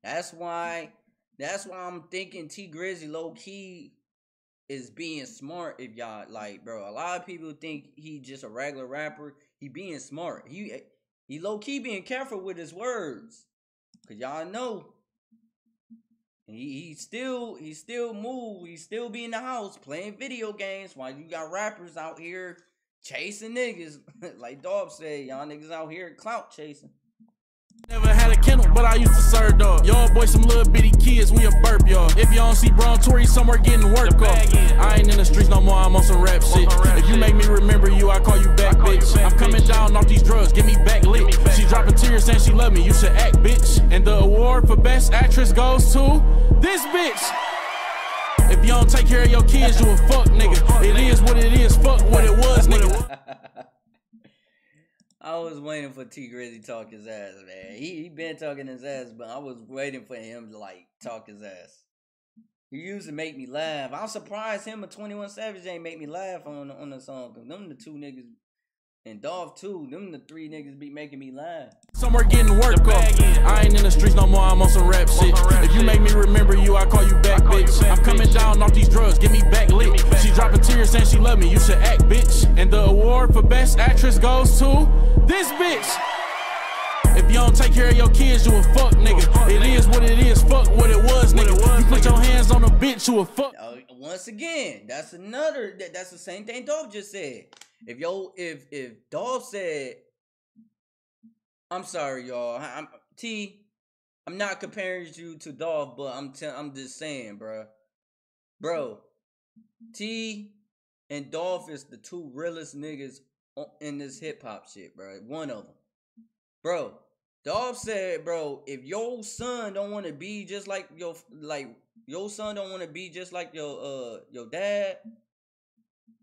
That's why. That's why I'm thinking T Grizzley low key is being smart. If y'all like, bro, a lot of people think he just a regular rapper. He being smart. He he low key being careful with his words, cause y'all know. He, he still he still move. He still be in the house playing video games while you got rappers out here chasing niggas. like Dog said, y'all niggas out here clout chasing. Never had a kennel, but I used to serve dog. Y'all boys some little bitty kids, we a burp y'all. If y'all don't see Braun Tory somewhere getting work off. I ain't in the streets no more, I'm on some rap shit. If you make me remember you, I call you back, bitch. I'm coming down off these drugs, get me back lit. She dropping tears saying she love me, you should act, bitch. And the award for best actress goes to this bitch. You don't take care of your kids, you a fuck nigga. It is what it is, fuck what it was, nigga. I was waiting for T Grizzley talk his ass, man. He he been talking his ass, but I was waiting for him to like talk his ass. He used to make me laugh. I'm surprised him and 21 Savage ain't make me laugh on on the song. Cause them the two niggas and Dolph too. Them the three niggas be making me laugh. Somewhere getting work off. I ain't in the streets no more, I'm on some rap shit. If you make me remember you, I call you back, bitch. I'm coming down off these drugs, get me back lit. She dropping tears saying she love me, you should act, bitch. And the award for best actress goes to this bitch. If you don't take care of your kids, you a fuck nigga. It is what it is, fuck what it was, nigga. You put your hands on a bitch, you a fuck. Uh, once again, that's another. That, that's the same thing Dolph just said. If yo, if if Dolph said, I'm sorry, y'all. I'm T. I'm not comparing you to Dolph, but I'm i I'm just saying, bro. Bro, T and Dolph is the two realest niggas in this hip hop shit, bro. One of them, bro. Dolph said, bro, if your son don't want to be just like your like your son don't want to be just like your uh your dad,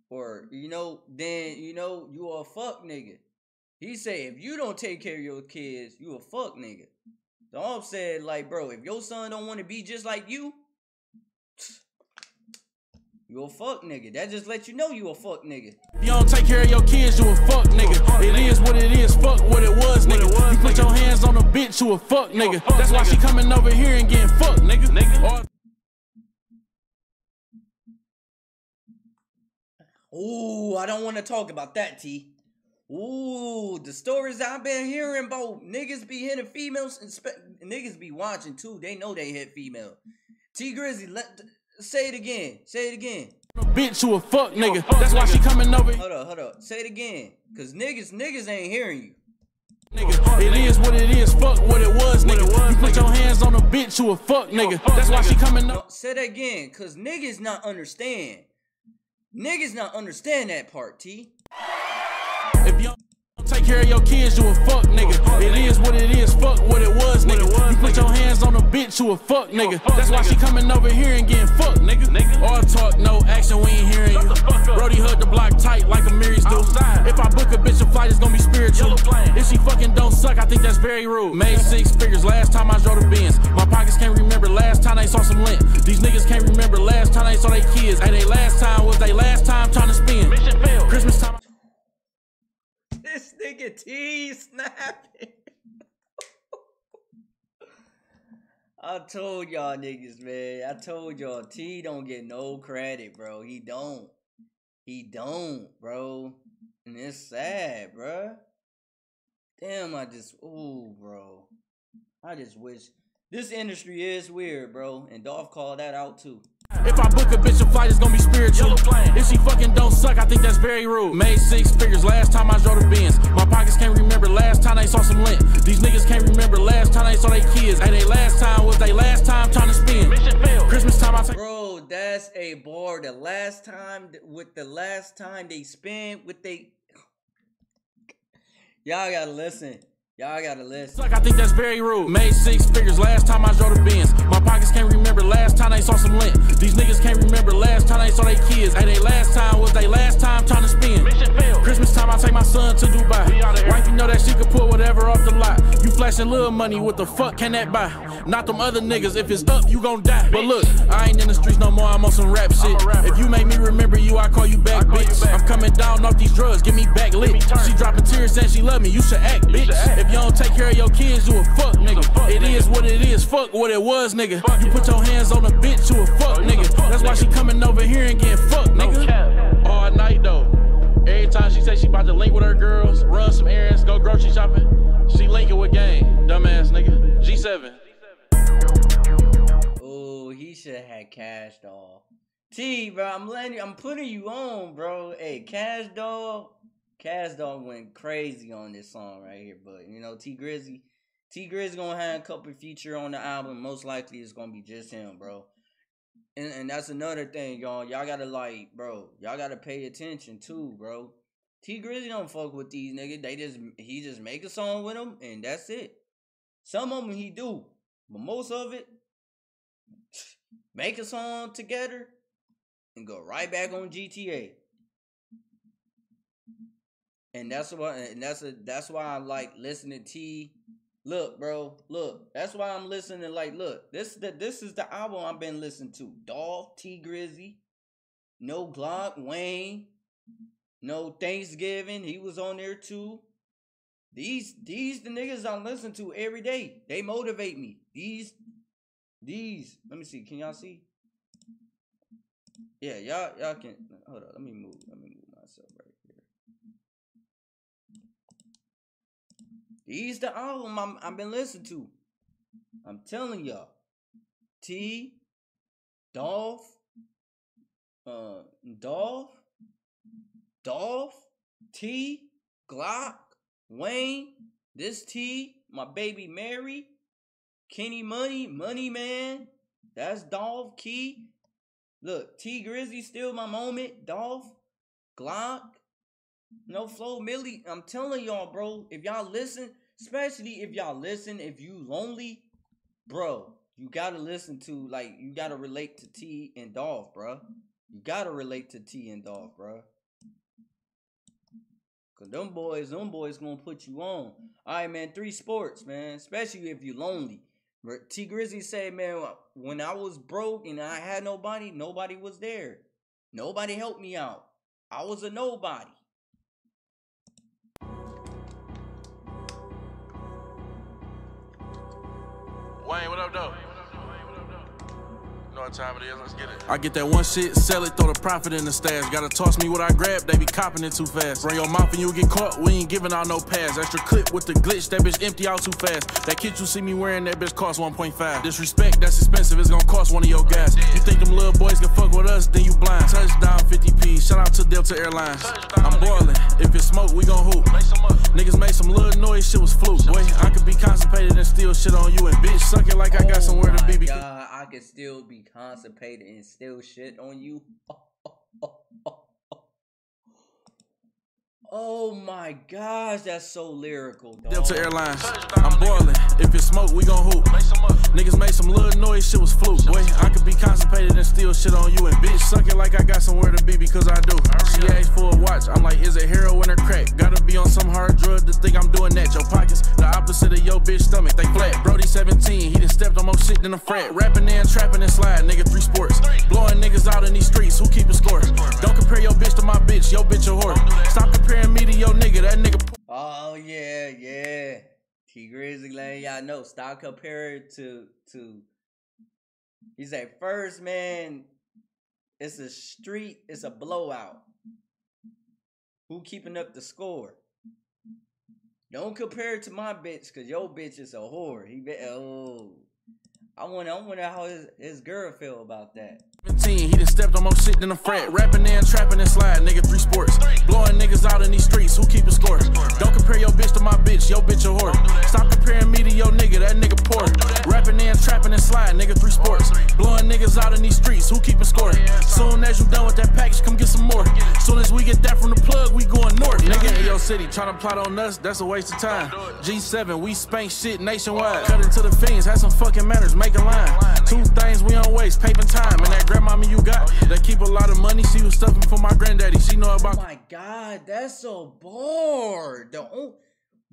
or you know, then you know you a fuck nigga. He said if you don't take care of your kids, you a fuck nigga. Dolph said like, bro, if your son don't want to be just like you, you a fuck nigga. That just let you know you a fuck nigga. If you don't take care of your kids, you a fuck nigga. It is what it is, fuck what it was, nigga. You put your hands on a bitch, you a fuck nigga. That's why she coming over here and getting fucked, nigga. Or- Ooh, I don't want to talk about that, T. Ooh, the stories I've been hearing about niggas be hitting females and spe- niggas be watching too. They know they hit female. T Grizzley, let say it again. Say it again. bitch, you a fuck nigga. That's why she coming over Hold up, hold up. Say it again. Cause niggas, niggas ain't hearing you. nigga. It is what it is, fuck what it was, nigga. You put your hands on a bitch, you a fuck nigga. That's why she coming No, over. say that again. Cause niggas not understand. Niggas not understand that part, T. care of your kids, you a fuck nigga. It is what it is, fuck what it was, nigga. You put your hands on a bitch, you a fuck nigga. That's why she coming over here and getting fucked, nigga. All talk, no action, we ain't hearing you. Brody hood the block tight like a Marys do. If I book a bitch a flight, it's gonna be spiritual. If she fucking don't suck, I think that's very rude. Made six figures last time I drove the Benz. My pockets can't remember last time they saw some lint. These niggas can't remember last time they saw their kids. Hey, they last time was they last time trying to spend. Christmas time. Nigga T snapping. I told y'all niggas, man. I told y'all T don't get no credit, bro. He don't. He don't, bro. And it's sad, bro. Damn, I just ooh, bro. I just wish this industry is weird, bro. And Dolph called that out too. If I book a bitch a flight, it's gonna be spiritual. If she fucking don't suck, I think that's very rude. Made six figures last time I drove the Benz. My pockets can't remember last time they saw some lint. These niggas can't remember last time they saw their kids. Hey, they last time was they last time trying to spend. Christmas time I take. Bro, that's a bar. The last time with the last time they spent with they Y'all gotta listen. Y'all gotta listen. Suck, I think that's very rude. Made six figures last time I drove the Benz. My pockets can't remember last time they saw some lint. These niggas can't remember last time they saw their kids. Hey, they last time was they last time trying to spend. Christmas time I take my son to Dubai. Wife, you know that she could pull whatever off the lot. You flashing little money, what the fuck can that buy? Not them other niggas, if it's up, you gon' die. But look, I ain't in the streets no more, I'm on some rap shit. If you make me remember you, I call you back, bitch. I'm coming down off these drugs, Give me back lit. She dropping tears saying she love me, you should act, bitch. If you don't take care of your kids, you a fuck, nigga. It is what it is, fuck what it was, nigga. You put your hands on a bitch, you a fuck, nigga. That's why she coming over here and getting fucked, nigga. All night though. Every time she say she about to link with her girls, run some errands, go grocery shopping, she linking with gang. Dumbass nigga. G7. Oh, he should have had Cash Doll. T, bro, I'm letting you, I'm putting you on, bro. Hey, Cash Doll, Cash Doll went crazy on this song right here. But you know, T Grizzy, T Grizzy gonna have a couple feature on the album. Most likely, it's gonna be just him, bro. And and that's another thing, y'all. Y'all gotta like, bro. Y'all gotta pay attention too, bro. T Grizzy don't fuck with these niggas. They just he just make a song with them, and that's it. Some of them he do, but most of it, make a song together and go right back on GTA. And that's why and that's a that's why I like listening to T. Look, bro, look. That's why I'm listening. Like, look, this the this is the album I've been listening to. Dolph, T Grizzy, No Glock, Wayne, No Thanksgiving. He was on there too. These these the niggas I listen to every day. They motivate me. These these. Let me see. Can y'all see? Yeah, y'all y'all can hold on. Let me move. Let me move myself right here. These the album I'm, I've been listening to. I'm telling y'all. T, Dolph, uh, Dolph, Dolph, T, Glock, Wayne, this T, my baby Mary, Kenny Money, Money Man, that's Dolph Key. Look, T Grizzy still my moment. Dolph, Glock, no flow, Millie. I'm telling y'all, bro. If y'all listen, especially if y'all listen, if you lonely, bro, you gotta listen to like you gotta relate to T and Dolph, bro. You gotta relate to T and Dolph, bro. Cause them boys, them boys gonna put you on. All right, man. Three sports, man. Especially if you lonely. But T Grizzy said, man, when I was broke and I had nobody, nobody was there. Nobody helped me out. I was a nobody. Wayne, what up, though? You know what time it is? Let's get it. I get that one shit, sell it, throw the profit in the stash. Gotta toss me what I grab, they be copping it too fast. Run your mouth and you'll get caught, we ain't giving out no pass. Extra clip with the glitch, that bitch empty out too fast. That kit you see me wearing, that bitch cost 1.5. Disrespect, that's expensive, it's gonna cost one of your gas. You think them little boys can fuck with us, then you blind. Touchdown 50p, shout out to Delta Airlines. I'm boiling, if it's smoke, we gon' hoop. Niggas made some little noise, shit was fluke. Boy, I could be constipated and steal shit on you, and bitch, suck it like I got somewhere to be. Oh my Because God, I could still be constipated and still shit on you. Oh my gosh, that's so lyrical, dog. Delta Airlines, I'm boiling. If it's smoke, we gon' hoop. Niggas made some little noise, shit was fluke. Boy, I could be constipated and steal shit on you, and bitch, suck it like I got somewhere to be because I do. She asked for a watch, I'm like, is it heroin or crack? Gotta be on some hard drug to think I'm doing that. Your pockets, the opposite of your bitch stomach, they flat. Brody 17, he done stepped on more shit than a frat. Rapping and trapping and slide, nigga, three sports. Blowing niggas out in these streets, who keep a score? Don't compare your bitch to my bitch, your bitch a whore. Stop comparing me to your nigga, that nigga. Oh yeah, yeah. T Grizzley letting y'all know. Stop comparing to to. He said first man. It's a street. It's a blowout. Who keeping up the score? Don't compare it to my bitch, cause your bitch is a whore. He be oh. I wonder, I wonder how his, his girl feel about that. 17, he done stepped on more shit than a frat. Rapping and trapping and slide, nigga, three sports. Blowing niggas out in these streets, who keep a score? Don't compare your bitch to my bitch, your bitch a whore. Stop comparing me to your nigga, that nigga poor. Rapping and trapping and slide, nigga, three sports. Blowing niggas out in these streets, who keep a score? Soon as you done with that package, come get some more. Soon as we get that from the plug, we going north, nigga. In your city, tryna plot on us, that's a waste of time. G7, we spank shit nationwide. Cut into the fiends, have some fucking manners, make a line. Two things we don't waste, paper time. And that grandmama you got that keep a lot of money. She was stuffing for my granddaddy. She know Oh about. my god, that's so bored. The on-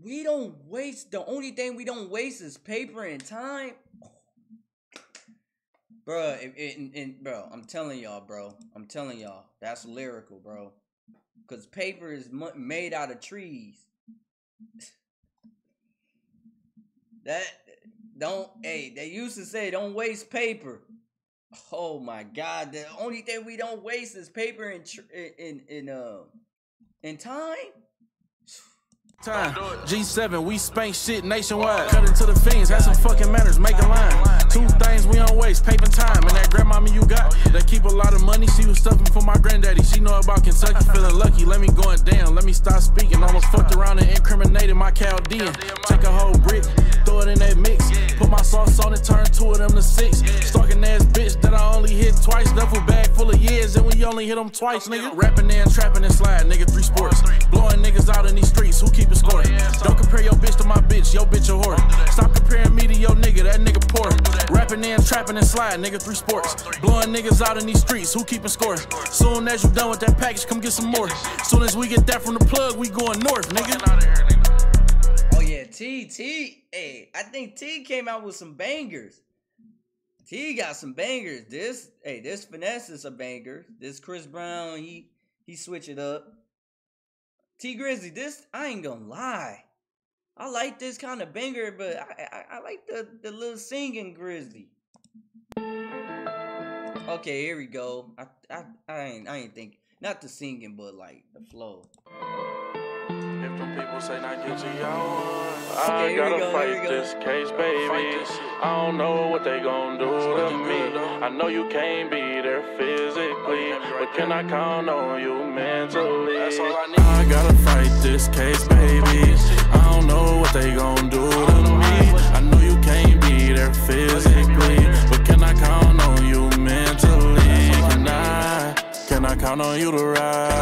we don't waste. The only thing we don't waste is paper and time. And, bro, I'm telling y'all, bro. I'm telling y'all, that's lyrical, bro. Cause paper is made out of trees. that don't. Hey, they used to say, "Don't waste paper." Oh my God! The only thing we don't waste is paper and tr- in in uh in time. Time. G7, we spank shit nationwide. Cut into the fiends, have some fucking manners, make a line. Two things we don't waste, paper and time. And that grandmama you got, that keep a lot of money. She was stuffing for my granddaddy. She know about Kentucky, feeling lucky. Let me go it down, let me stop speaking. Almost fucked around and incriminated my Chaldean. Take a whole brick, throw it in that mix. Put my sauce on it, turn two of them to six. Stalking ass bitch that I only hit twice. Duffel bag full of years, and we only hit them twice, nigga. Rapping and trapping and slide, nigga, three sports. Blowing niggas out in these streets, who keep it score? Don't compare your bitch to my bitch, your bitch a whore. Stop comparing me to your nigga, that nigga poor. Rapping and trapping and slide, nigga, three sports. Blowing niggas out in these streets, who keep it score? Soon as you done with that package, come get some more. Soon as we get that from the plug, we going north, nigga. T T. Hey, I think T came out with some bangers. T got some bangers. This hey, this finesse is a banger. This Chris Brown, he he switch it up. T Grizzley, this I ain't gonna lie. I like this kind of banger, but I, I I like the the little singing Grizzley. Okay, here we go. I I I ain't I ain't think not the singing, but like the flow. Them people say not guilty, I Okay, I here gotta go, fight this case, baby. I don't know what they gon' do to me. I know you can't be there physically, but can I count on you mentally? That's all I need. I gotta fight this case, baby. I don't know what they gon' do to me. I know you can't be there physically, but can I count on you mentally? Can I? Can I count on you to ride?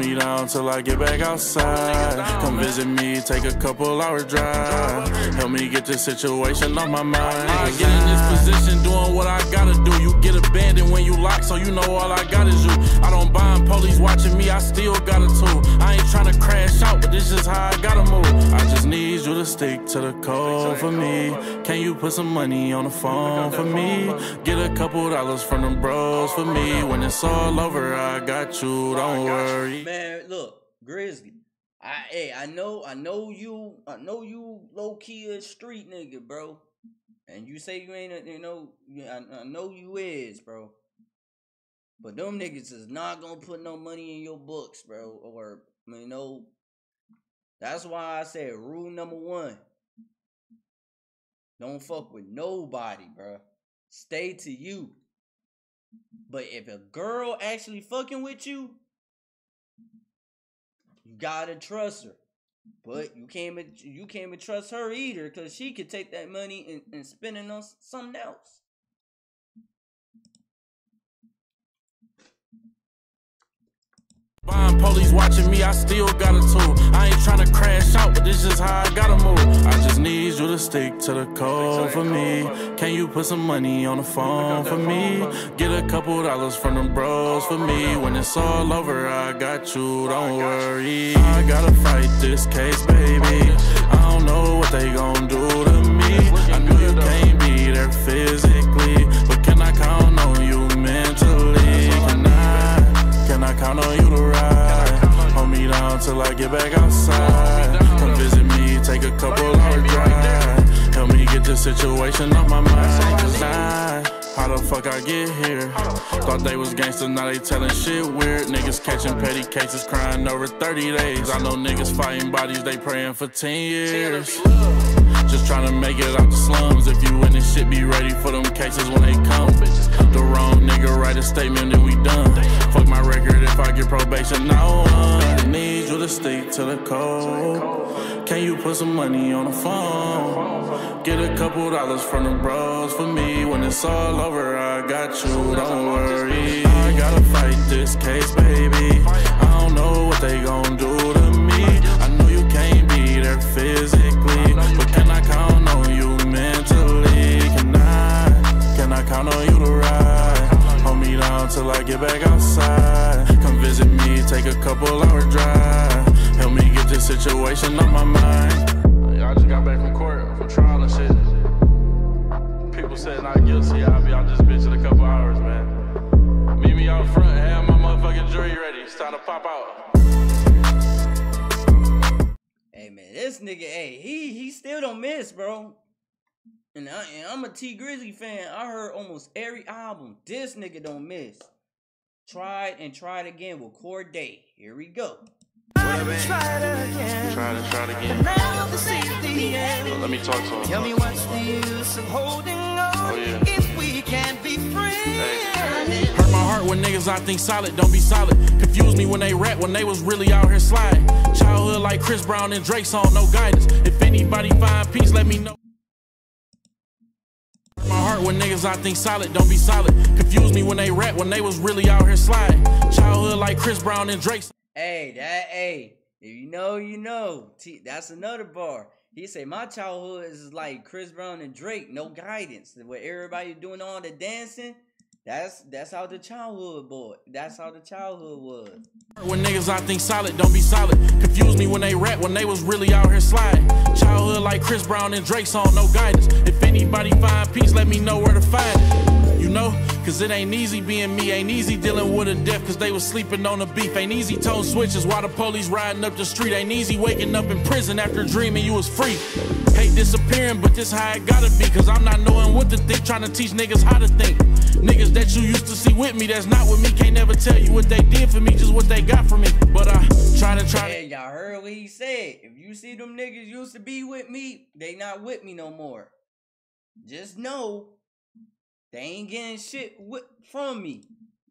Me down till I get back outside. Come visit me, take a couple hour drive. Help me get this situation off my mind. I get in this position doing what I gotta do. You get abandoned when you lock, so you know all I got is you. I don't bind police watching me, I still got a tool. I ain't tryna crash out, but this is how I gotta move. I just need you to stick to the code for me. Can you put some money on the phone for me? Get a couple dollars from them bros for me. When it's all over, I got you, don't worry. Man, look, Grizzley. I hey, I know, I know you, I know you low key a street nigga, bro. And you say you ain't, a, you know, I, I know you is, bro. But them niggas is not gonna put no money in your books, bro. Or you know, that's why I said rule number one: don't fuck with nobody, bro. Stay to you. But if a girl actually fucking with you, you gotta trust her. But you can't you can't trust her either, cause she could take that money and, and spend it on something else. Bond police watching me, I still got a tool. I ain't tryna crash out, but this is how I gotta move. I just need you to stick to the code for me. Can you put some money on the phone for me? Get a couple dollars from them bros for me. When it's all over, I got you, don't worry. I gotta fight this case, baby. I don't know what they gon' do to me. I know you can't be there physically, count on you to ride? Hold me down till I get back outside. Come visit me, take a couple hour drive. Help me get this situation off my mind. How the fuck I get here? Thought they was gangsters, now they telling shit weird. Niggas catching petty cases, crying over 30 days. I know niggas fighting bodies, they praying for 10 years. Just trying to make it out the slums. If you in this shit, be ready for them cases when they come. The wrong nigga write a statement and we done. Fuck my record if I get probation. No one I need you to stick to the code. Can you put some money on the phone? Get a couple dollars from the bros for me. When it's all over, I got you. Don't worry. I gotta fight this case, baby. I don't know what they gon' do me I get back outside. Come visit me, take a couple hour drive. Help me get this situation on my mind. I just got back from court, from trial and shit. People said not guilty, I'll be out this bitch in a couple hours, man. Meet me out front, have my motherfucking jury ready. It's time to pop out. Hey man, this nigga, hey, he he still don't miss, bro. And, I, and I'm a T Grizzley fan. I heard almost every album. This nigga don't miss. Tried and tried again with Corday. Here we go. Tried again. Try to try again. Now this is the end. Let me talk to him. Tell me what's the use of holding on Oh, yeah. if we can't be friends? Hurt my heart when niggas I think solid, don't be solid. Confuse me when they rap when they was really out here sliding. Childhood like Chris Brown and Drake song, no guidance. If anybody find peace, let me know. My heart when niggas I think solid, don't be solid. Confuse me when they rap when they was really out here sliding. Childhood like Chris Brown and Drake. Hey, that hey, if you know, you know. T, that's another bar. He say my childhood is like Chris Brown and Drake, no guidance. What everybody doing all the dancing. That's that's how the childhood boy. That's how the childhood was. When niggas I think solid, don't be solid. Confuse me when they rap when they was really out here sliding. Childhood like Chris Brown and Drake song, no guidance. If anybody find peace, let me know where to find it. Know, cause it ain't easy being me, ain't easy dealing with a death, cause they was sleeping on the beef. Ain't easy tone switches while the police riding up the street. Ain't easy waking up in prison after dreaming you was free. Hate disappearing, but this how it gotta be, cause I'm not knowing what to think, trying to teach niggas how to think. Niggas that you used to see with me, that's not with me, can't never tell you what they did for me, just what they got from me. But I try to try Yeah, y'all heard what he said. If you see them niggas used to be with me, they not with me no more. Just know they ain't getting shit with, from me.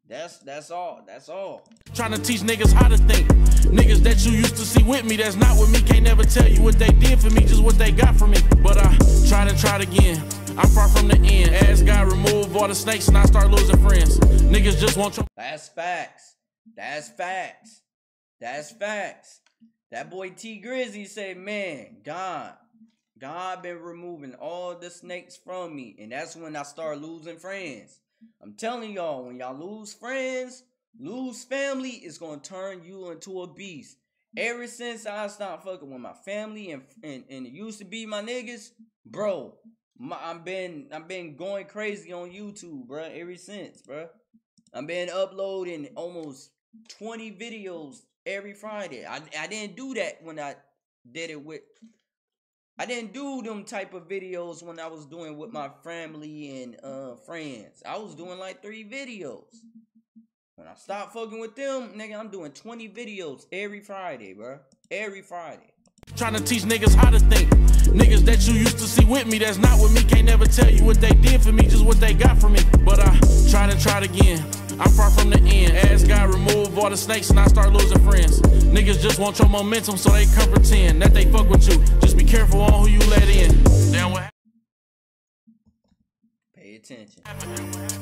That's that's all. That's all. Trying to teach niggas how to think. Niggas that you used to see with me, that's not with me. Can't never tell you what they did for me, just what they got from me. But I try to try it again. I'm far from the end. Ask God remove all the snakes and I start losing friends. Niggas just want your That's facts. That's facts. That's facts. That boy T Grizzy say, man, God, God been removing all the snakes from me, and that's when I start losing friends. I'm telling y'all, when y'all lose friends, lose family, it's gonna turn you into a beast. Ever since I stopped fucking with my family and and, and it used to be my niggas, bro, my, I've been I've been going crazy on YouTube, bro. Ever since, bro. I've been uploading almost 20 videos every Friday. I I didn't do that when I did it with I didn't do them type of videos when I was doing with my family and uh friends. I was doing like 3 videos. When I stopped fucking with them, nigga, I'm doing 20 videos every Friday, bro. Every Friday. Trying to teach niggas how to think. Niggas that you used to see with me, that's not with me. Can't never tell you what they did for me, just what they got from me. But I try to try it again. I'm far from the end. Ask God remove all the snakes and I start losing friends. Niggas just want your momentum, so they come pretend that they fuck with you. Just be careful on who you let in. Damn what Pay attention.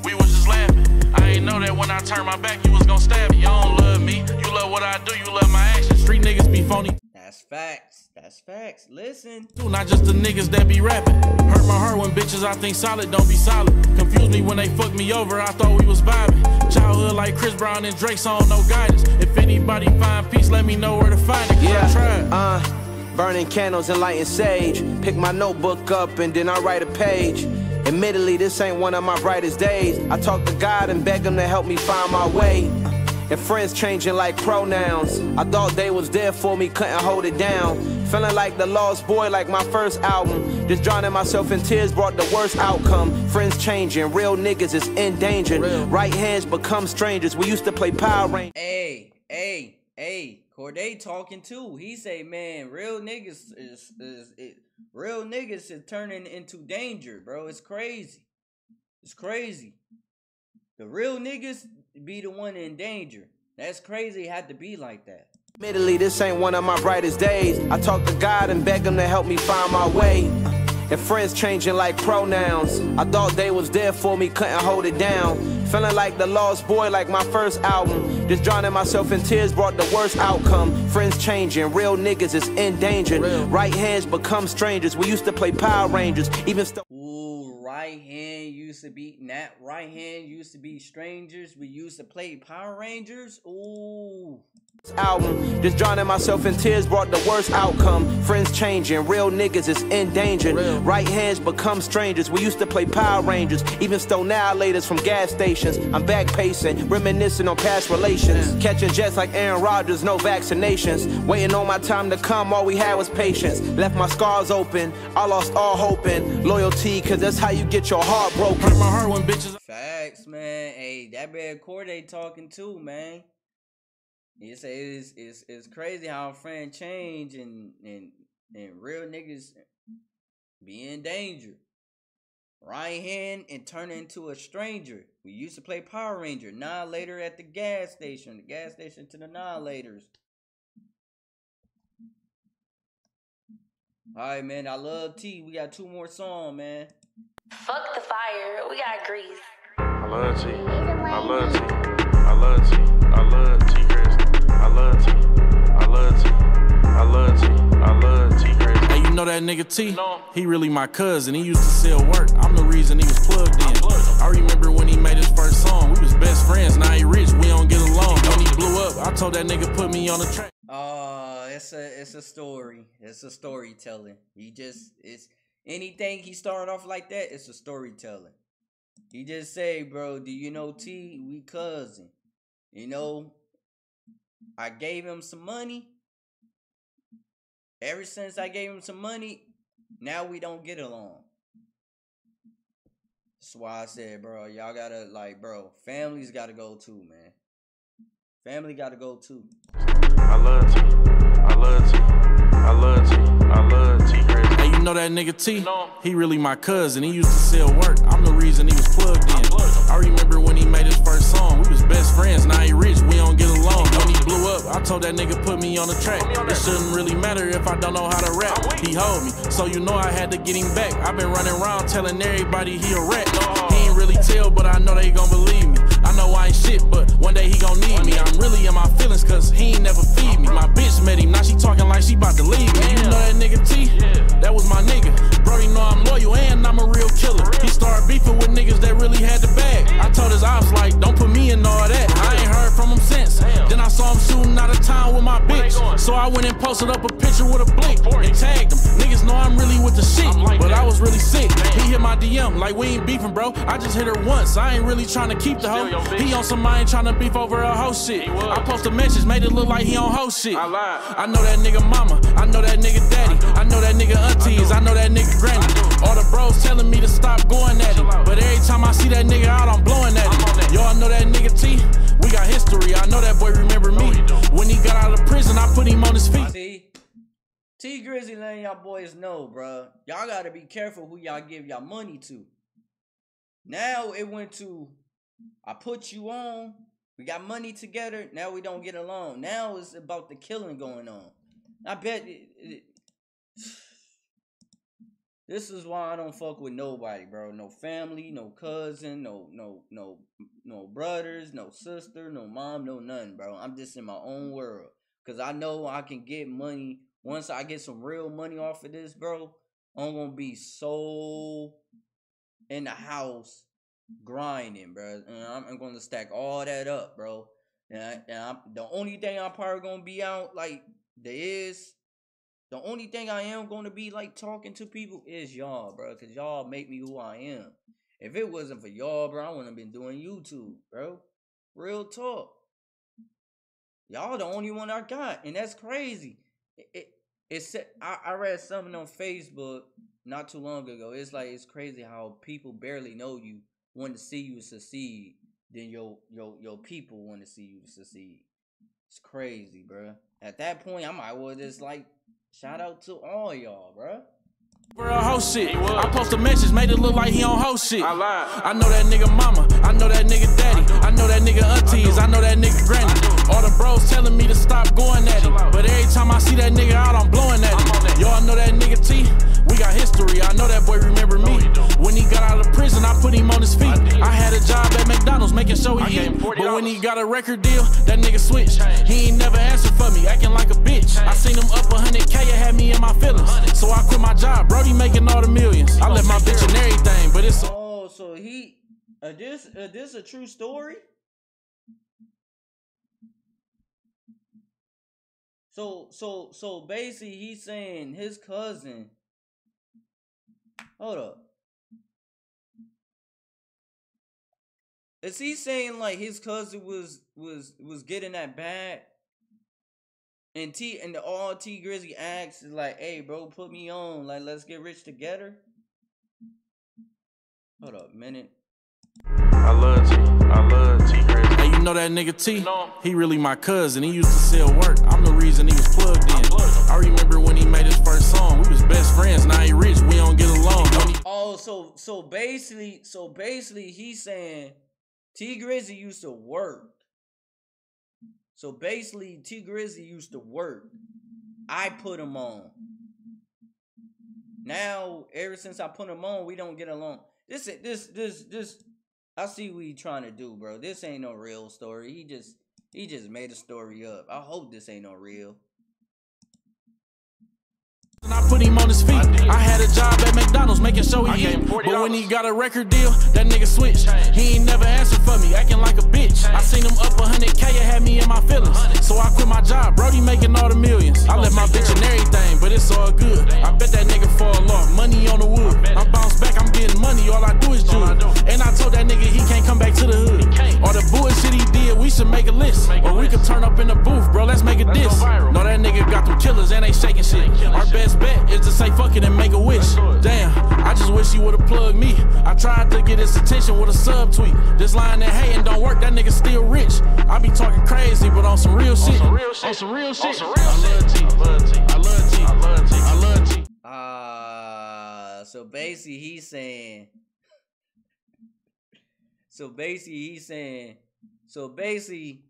We was just laughing. I ain't know that when I turned my back, you was gonna stab me. You don't love me. You love what I do. You love my actions. Street niggas be phony. That's facts. That's facts. Listen. too, Not just the niggas that be rapping. Hurt my heart when bitches I think solid don't be solid. Confuse me when they fuck me over. I thought we was vibing. Childhood like Chris Brown and Drake song, no guidance. If anybody find peace, let me know where to find it. 'cause I tried. Yeah, uh, burning candles and lighting sage. Pick my notebook up and then I write a page. Admittedly, this ain't one of my brightest days. I talk to God and beg Him to help me find my way. And friends changing like pronouns. I thought they was there for me, couldn't hold it down. Feeling like the lost boy, like my first album. Just drowning myself in tears brought the worst outcome. Friends changing, real niggas is endangered. Right hands become strangers. We used to play Power Rangers. Hey, hey, hey, Corday talking too. He say, man, real niggas is is it, real niggas is turning into danger, bro. It's crazy. It's crazy. The real niggas be the one in danger. That's crazy. It had to be like that. Admittedly, this ain't one of my brightest days. I talk to God and beg Him to help me find my way. And friends changing like pronouns. I thought they was there for me, couldn't hold it down. Feeling like the lost boy, like my first album. Just drowning myself in tears brought the worst outcome. Friends changing, real niggas is endangered. Right hands become strangers. We used to play Power Rangers, even still. Right hand used to be that right hand used to be strangers. We used to play Power Rangers. Ooh. Album. Just drowning myself in tears brought the worst outcome. Friends changing, real niggas is endangered. Right hands become strangers. We used to play Power Rangers, even stole annihilators from gas stations. I'm back pacing, reminiscing on past relations. Catching jets like Aaron Rodgers, no vaccinations. Waiting on my time to come, all we had was patience. Left my scars open, I lost all hope and loyalty, cause that's how you get your heart broken. Hurt my heart when bitches. Facts, man. Hey, that bad Corday talking too, man. He say it's, it's it's crazy how a friend change and and and real niggas be in danger. Right hand and turn into a stranger. We used to play Power Ranger. Now later at the gas station. The gas station to the Annihilators. Alright, man. I love T. We got two more songs, man. Fuck the fire. We got grease. I love T. I love T. I love T. I love T. Chris. I love T. I love T. I love T. I love T. Chris. Hey, you know that nigga T? He really my cousin. He used to sell work. I'm the reason he was plugged in. I remember when he made his first song. We was best friends. Now he rich. We don't get along. When he blew up, I told that nigga put me on the track. Oh, uh, it's a it's a story. It's a storytelling. He just it's anything he started off like that, it's a storytelling. He just say, bro, do you know T? We cousin. You know, I gave him some money. Ever since I gave him some money, now we don't get along. That's why I said, bro, y'all gotta like, bro, families gotta go too, man. Family gotta go too. I love T. I love T. I love T. I love T. Chris. Hey, you know that nigga T? He really my cousin. He used to sell work. I'm the reason he was plugged in. I remember when he made his first song. We was best friends. Now he rich. We don't get along. I told that nigga put me on the track. It shouldn't really matter if I don't know how to rap. He hold me, so you know I had to get him back. I've been running around telling everybody he a rat. He ain't really tell, but I know they gon' believe me. I know I ain't shit, but one day he gon' need me. I'm really in my feelings, cause he ain't never feed me. My bitch met him, now she talking like she about to leave me. You know that nigga T? That was my nigga. Brody know I'm loyal and I'm a real killer. He started beefing with niggas that really had the bag. I told his ops like, don't put me in all that. I ain't heard from him since. Then I saw him shooting out of town with my bitch. So I went and posted up a picture with a blink and tagged him. Niggas know I'm really with the shit, but I was really sick. He hit my DM like we ain't beefing, bro. I just hit her once. I ain't really trying to keep the hoe. He on some I ain't trying to beef over a hoe shit. I post a message, made it look like he on hoe shit. I lied. I know that nigga mama. I know that nigga daddy. I know that nigga aunties. I know that nigga granny. All the bros telling me to stop going at him. But every time I see that nigga out, I'm blowing at him. Y'all know that nigga T? We got history. I know that boy remember me. When he got out of prison, I put him on his feet. T Grizzley letting y'all boys know, bruh. Y'all gotta be careful who y'all give y'all money to. Now it went to I put you on, we got money together, now we don't get along. Now it's about the killing going on. I bet it, it- this is why I don't fuck with nobody, bro. No family, no cousin, no no no no brothers, no sister, no mom, no nothing, bro. I'm just in my own world. Cause I know I can get money once I get some real money off of this, bro. I'm gonna be so in the house grinding, bro. And I'm, I'm gonna stack all that up, bro. And, I, and I'm, the only thing I'm probably gonna be out like there is the only thing I am gonna be like talking to people is y'all, bro, cause y'all make me who I am. If it wasn't for y'all, bro, I wouldn't have been doing YouTube, bro. Real talk. Y'all the only one I got, and that's crazy. It, it it's I, I read something on Facebook not too long ago. It's like it's crazy how people barely know you want to see you succeed, then your your your people want to see you succeed. It's crazy, bro. At that point, I might well just like shout out to all y'all, bro. For a hoe shit. I post a message, made it look like he on whole shit. I lied. I know that nigga mama. I know that nigga daddy. I know that nigga aunties. I know that nigga granny. Making sure I he gave eat. But when he got a record deal, that nigga switched. He ain't never answered for me, acting like a bitch. I seen him up 100K, it had me in my feelings. So I quit my job. Brody making all the millions. I left my bitch and everything, but it's. Oh, so he uh, this uh, this a true story? So so so basically he's saying his cousin Hold up. Is he saying like his cousin was was was getting that bag? And T and the all T Grizzley asks is like, hey bro, put me on. Like let's get rich together. Hold up, minute. I love T. I love T Grizzly. Hey, you know that nigga T? He really my cousin. He used to sell work. I'm the reason he was plugged in. I remember when he made his first song. We was best friends. Now he rich. We don't get along. Don't he- Oh, so so basically, so basically, he's saying Tee Grizzley used to work. So basically, Tee Grizzley used to work. I put him on. Now, ever since I put him on, we don't get along. This this this this. I see what he trying to do, bro. This ain't no real story. He just he just made a story up. I hope this ain't no real. And I put him on his feet. I had a job at McDonald's making sure he eat. him $40. But when he got a record deal, that nigga switched. He ain't never answered for me, acting like a bitch. I seen him up 100K, it had me in my feelings. So I quit my job. Brody making all the millions. I left my bitch and everything, but it's all good. I bet that nigga fall off. Money on the wood. I bounce back, I'm getting money. All I do is do. And I told that nigga he can't come back to the hood. All the bullshit he did, we should make a list. Or we could turn up in the booth, bro. Let's make a diss. No, that nigga got them killers and they shaking shit. Our best bet is to say fuck it and make a wish. Damn, I just wish he would've plugged me. I tried to get his attention with a subtweet. This line that hating don't work, that nigga still rich. I be talking crazy, but on some real shit. some real shit. On some real On shit. some real shit. I love T. I love T. I love T. I love T. Ah, so basically he's saying. So basically he's saying. So basically,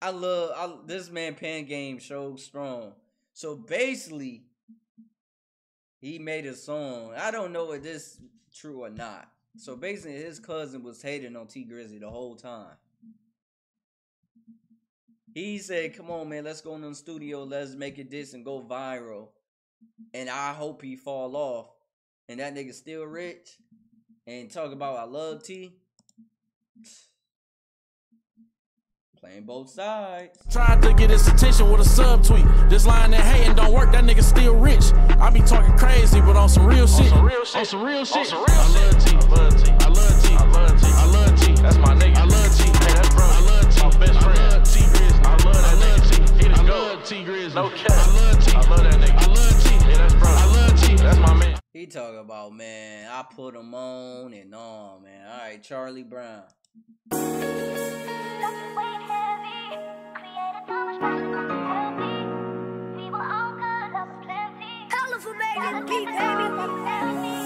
I love I, this man. Pan game so strong. So basically, he made a song. I don't know if this true or not. So basically, his cousin was hating on Tee Grizzley the whole time. He said, "Come on, man, let's go in the studio, let's make it this and go viral." And I hope he fall off. And that nigga still rich. And talk about I love T. Playing both sides. Tried to get his attention with a subtweet. This line that hating don't work, that nigga still rich. I be talking crazy, but on some real shit. some real shit. On some real On shit. some real shit. I love T. I love T. I love T. I love T. That's my nigga. I love T. Hey, that's bro. I love T. My best friend. I love Tee Grizzley. I love that nigga. T. He the I love Tee Grizzley. No cap. I love T. I love that nigga. I love T. Yeah, that's bro. I love T. That's my man. He talk about man, I put him on and on, man. All right, Charlie Brown. Colorful made this beat, baby.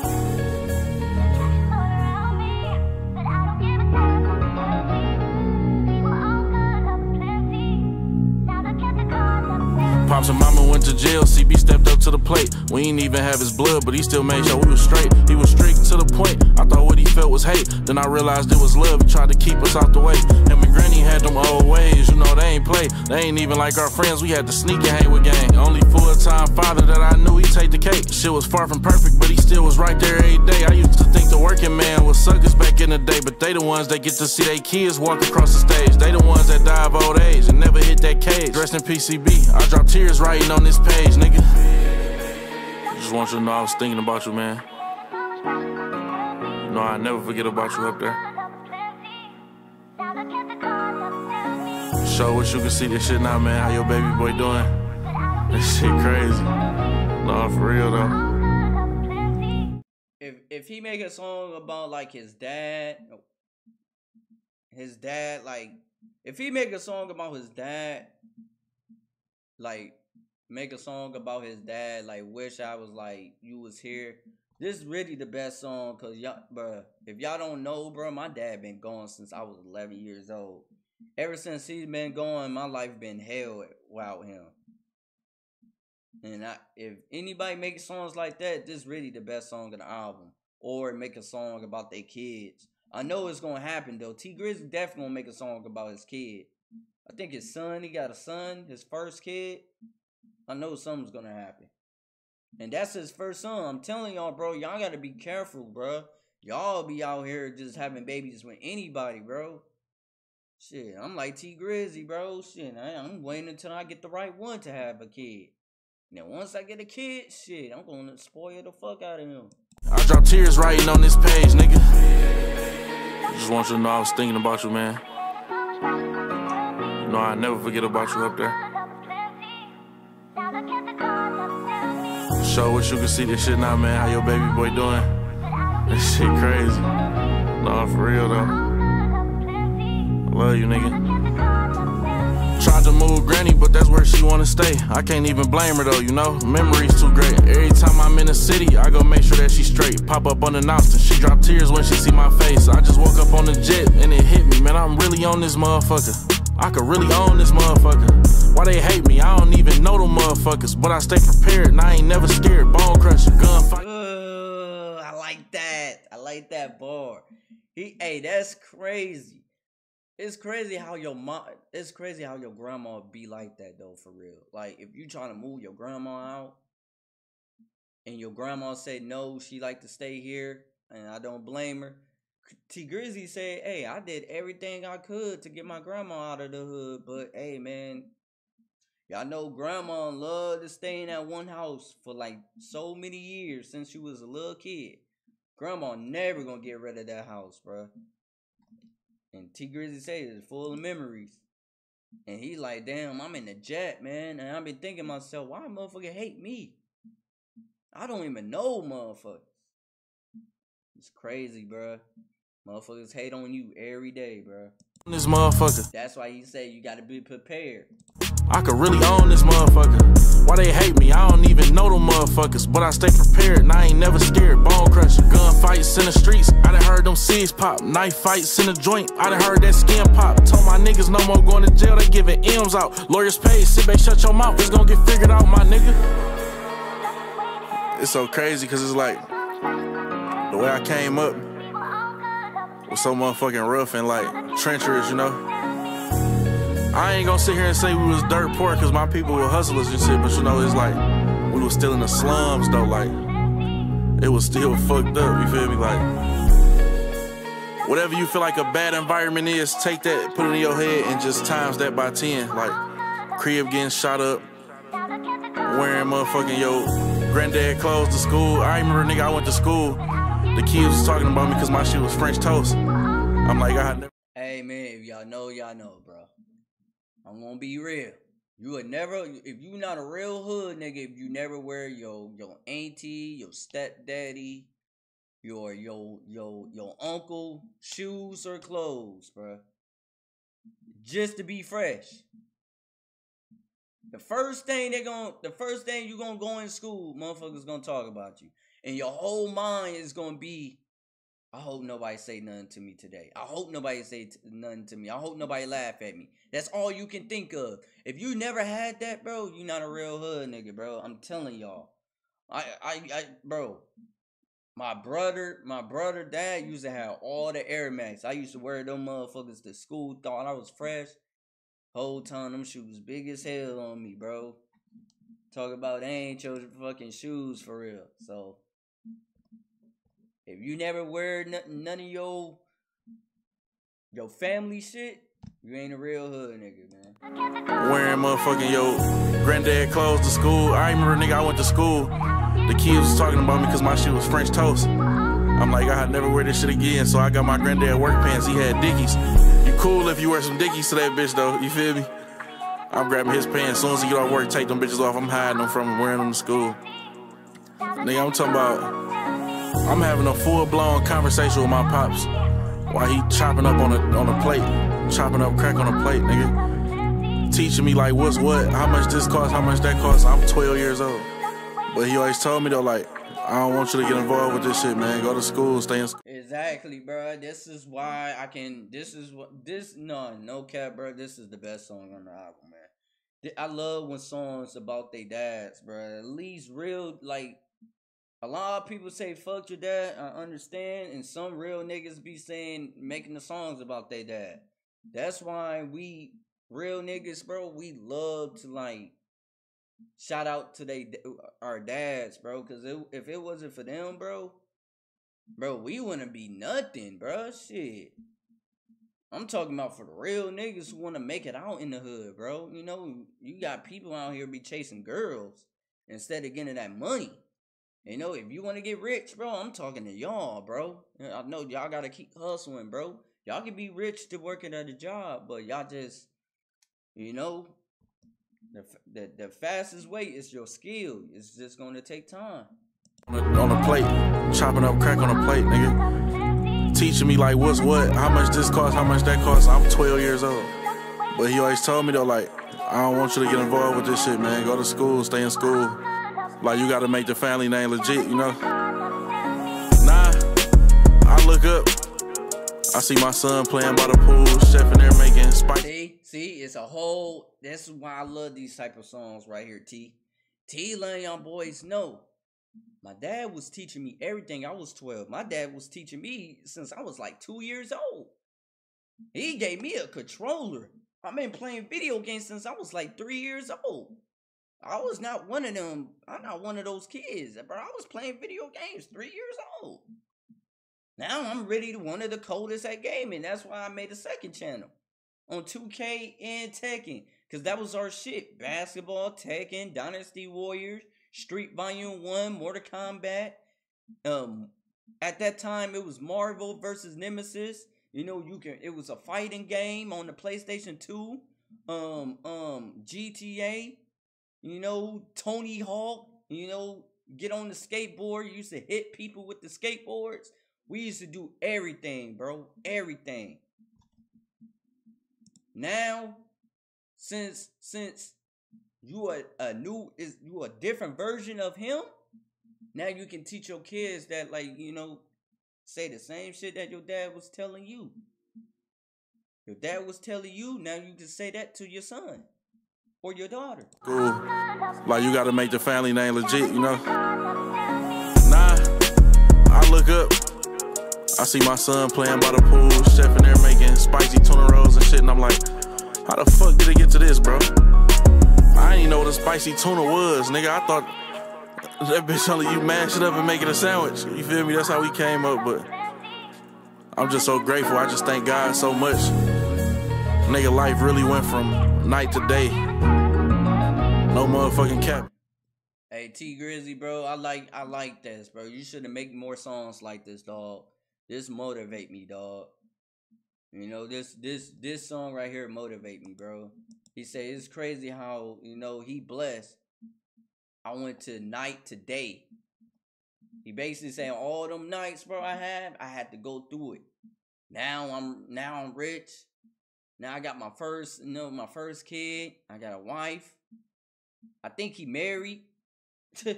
Pops and mama went to jail. CB stepped up to the plate. We ain't even have his blood, but he still made sure we was straight. He was strict to the point. I thought what he felt was hate. Then I realized it was love. He tried to keep us out the way. Him and Granny had them old ways. You know, they ain't play. They ain't even like our friends. We had to sneak and hang with gang. Only full time father that I knew, he take the cake. Shit was far from perfect, but he still was right there every day. I used to think the working man was suckers back in the day, but they the ones that get to see their kids walk across the stage. They the ones that die of old age and never hit that cage. Dressed in PCB. I drop tears writing on this page, nigga. Just want you to know I was thinking about you, man. You know I never forget about you up there. Show what you can see this shit now, man. How your baby boy doing? This shit crazy. No, for real though. If if he make a song about like his dad, his dad like if he make a song about his dad, like make a song about his dad, like wish I was like you was here. This is really the best song cause y'all, bruh. If y'all don't know, bro, my dad been gone since I was 11 years old. Ever since he's been gone, my life been hell without him. And I, if anybody makes songs like that, this really the best song of the album. or make a song about their kids. I know it's gonna happen though. Tee Grizzley definitely gonna make a song about his kid. I think his son, he got a son, his first kid. I know something's gonna happen. And that's his first son. I'm telling y'all, bro, y'all gotta be careful, bro. Y'all be out here just having babies with anybody, bro. Shit, I'm like Tee Grizzley, bro. Shit, I, I'm waiting until I get the right one to have a kid. Now, once I get a kid, shit, I'm gonna spoil the fuck out of him. I drop tears writing on this page, nigga. Just want you to know I was thinking about you, man. I never forget about you up there. Show what you can see this shit now, man. How your baby boy doing? This shit crazy. Nah, for real though. Love you, nigga. Tried to move granny, but that's where she wanna stay. I can't even blame her though, you know. Memories too great. Every time I'm in the city, I go make sure that she's straight. Pop up unannounced and she drop tears when she see my face. I just woke up on the jet and it hit me, man. I'm really on this motherfucker. I could really own this motherfucker. Why they hate me? I don't even know them motherfuckers, but I stay prepared and I ain't never scared. Bone crusher, gunfight. I like that. I like that bar. He, hey, that's crazy. It's crazy how your mom. It's crazy how your grandma be like that though, for real. Like if you trying to move your grandma out, and your grandma said no, she like to stay here, and I don't blame her. Tee Grizzley said, "Hey, I did everything I could to get my grandma out of the hood, but hey, man, y'all know grandma loved to stay in that one house for like so many years since she was a little kid. Grandma never gonna get rid of that house, bruh. And Tee Grizzley say it's full of memories. And he's like, damn, I'm in the jet, man. And I've been thinking myself, why motherfucker hate me? I don't even know motherfuckers. It's crazy, bruh. Motherfuckers hate on you every day, bro. This motherfucker. That's why he say you gotta be prepared. I could really own this motherfucker. Why they hate me? I don't even know them motherfuckers, but I stay prepared and I ain't never scared. Bone crusher, gun fights in the streets. I done heard them seeds pop, knife fights in the joint. I done heard that skin pop. Told my niggas no more going to jail, they giving M's out. Lawyers paid, sit back, shut your mouth. It's gonna get figured out, my nigga. It's so crazy because it's like the way I came up was so motherfucking rough and like treacherous, you know. I ain't gonna sit here and say we was dirt poor because my people were hustlers and shit, but you know, it's like we was still in the slums though, like it was still fucked up, you feel me? Like whatever you feel like a bad environment is, take that, put it in your head, and just times that by 10. Like crib getting shot up, wearing motherfucking your granddad clothes to school. I remember nigga, I went to school. The kids was talking about me because my shit was French toast. I'm like, I never. Hey man, if y'all know, y'all know, bro. I'm gonna be real. You would never, if you not a real hood nigga, if you never wear your your auntie, your stepdaddy, your your your your uncle shoes or clothes, bro. Just to be fresh. The first thing they going the first thing you gonna go in school, motherfuckers gonna talk about you, and your whole mind is gonna be, I hope nobody say nothing to me today. I hope nobody say t- nothing to me. I hope nobody laugh at me. That's all you can think of. If you never had that, bro, you not a real hood nigga, bro. I'm telling y'all. I, I, I, bro. My brother, my brother, dad used to have all the Air Max. I used to wear them motherfuckers to school. Thought I was fresh. Whole time them shoes big as hell on me, bro. Talk about they ain't chosen fucking shoes for real. So if you never wear none, none of your your family shit, you ain't a real hood nigga, man. wearing motherfucking yo granddad clothes to school. I remember nigga, I went to school. The kids was talking about me because my shit was French toast. I'm like, I never wear this shit again. So I got my granddad work pants. He had Dickies. You cool if you wear some Dickies to that bitch though. You feel me? I'm grabbing his pants. As soon as he get off work, take them bitches off. I'm hiding them from him, wearing them to school. Nigga, I'm talking about. I'm having a full blown conversation with my pops while he chopping up on a on a plate, chopping up crack on a plate, nigga. Teaching me like what's what, how much this costs, how much that costs. I'm 12 years old, but he always told me though like, I don't want you to get involved with this shit, man. Go to school, stay in school. Exactly, bro. This is why I can. This is what this. No, no cap, bro. This is the best song on the album, man. I love when songs about their dads, bro. At least real, like a lot of people say fuck your dad. I understand, and some real niggas be saying making the songs about their dad. That's why we real niggas, bro. We love to like shout out to they our dads, bro. Cause it, if it wasn't for them, bro, bro, we wouldn't be nothing, bro. Shit. I'm talking about for the real niggas who want to make it out in the hood, bro. You know, you got people out here be chasing girls instead of getting that money. You know, if you want to get rich, bro, I'm talking to y'all, bro. I know y'all gotta keep hustling, bro. Y'all can be rich to working at a job, but y'all just, you know, the the, the fastest way is your skill. It's just gonna take time. On a, plate, chopping up crack on a plate, nigga. Teaching me like what's what, how much this costs, how much that costs. I'm 12 years old. But he always told me though, like, I don't want you to get involved with this shit, man. Go to school, stay in school. Like you gotta make the family name legit, you know? Nah, I look up. I see my son playing by the pool, chef in there making spicy. See, see, it's a whole. That's why I love these type of songs right here. T, T, letting young boys know. My dad was teaching me everything. I was twelve. My dad was teaching me since I was like two years old. He gave me a controller. I've been playing video games since I was like three years old. I was not one of them. I'm not one of those kids, bro. I was playing video games three years old. Now I'm really one of the coldest at gaming. That's why I made a second channel on 2K and Tekken. Cause that was our shit. Basketball, Tekken, Dynasty Warriors, Street Volume 1, Mortal Kombat. Um at that time it was Marvel versus Nemesis. You know, you can it was a fighting game on the PlayStation 2. Um um GTA. You know, Tony Hawk, you know, get on the skateboard. Used to hit people with the skateboards. We used to do everything, bro. Everything. Now, since since you are a new is you a different version of him, now you can teach your kids that like, you know, say the same shit that your dad was telling you. Your dad was telling you, now you can say that to your son or your daughter. Cool. Like you gotta make the family name legit, you know? Nah, I look up. I see my son playing by the pool, chef in there making spicy tuna rolls and shit, and I'm like, how the fuck did it get to this, bro? I didn't even know what a spicy tuna was, nigga. I thought that bitch only you mash it up and make it a sandwich. You feel me? That's how we came up, but I'm just so grateful. I just thank God so much. Nigga, life really went from night to day. No motherfucking cap. Hey Tee Grizzley, bro, I like I like this, bro. You should make more songs like this, dog. This motivate me, dog. You know, this this this song right here motivate me, bro. He said it's crazy how, you know, he blessed. I went to night to day. He basically saying all them nights, bro, I had, I had to go through it. Now I'm now I'm rich. Now I got my first, you know, my first kid. I got a wife. I think he married. I'm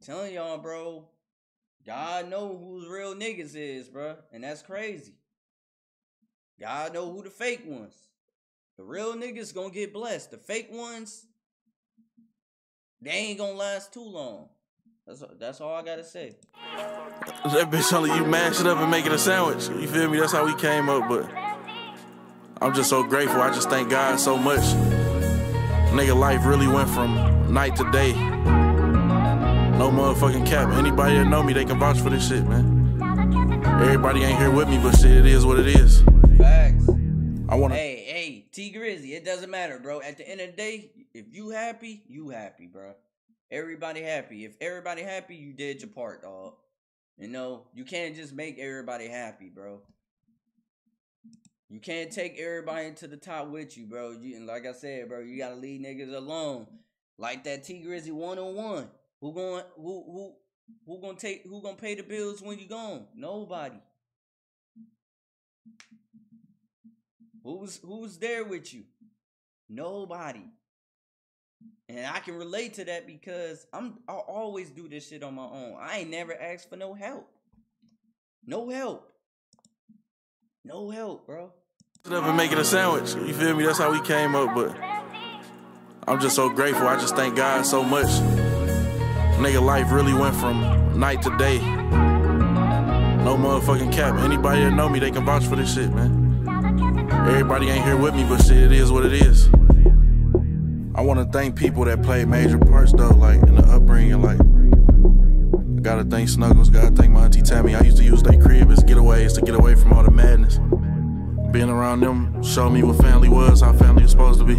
telling y'all, bro. God know who's real niggas is, bro, and that's crazy. God know who the fake ones. The real niggas gonna get blessed. The fake ones, they ain't gonna last too long. That's that's all I gotta say. That bitch only you mash it up and make it a sandwich. You feel me? That's how we came up, but I'm just so grateful. I just thank God so much. Nigga, life really went from night to day. No motherfucking cap. Anybody that know me, they can vouch for this shit, man. Everybody ain't here with me, but shit, it is what it is. Facts. I wanna. Hey, hey, T Grizzy, it doesn't matter, bro. At the end of the day, if you happy, you happy, bro. Everybody happy. If everybody happy, you did your part, dog. You know, you can't just make everybody happy, bro. You can't take everybody to the top with you, bro. You, and like I said, bro, you gotta leave niggas alone. Like that T Grizzy one on one. Who going who who who gonna take who gonna pay the bills when you gone? Nobody. Who's who's there with you? Nobody. And I can relate to that because I'm I always do this shit on my own. I ain't never asked for no help. No help. No help, bro. It up and make it a sandwich. You feel me? That's how we came up, but I'm just so grateful. I just thank God so much. Nigga, life really went from night to day. No motherfucking cap. Anybody that know me, they can vouch for this shit, man. Everybody ain't here with me, but shit, it is what it is. I want to thank people that played major parts though, like in the upbringing. Like, I gotta thank Snuggles, gotta thank my auntie Tammy. I used to use their crib as getaways to get away from all the madness. Being around them showed me what family was, how family was supposed to be.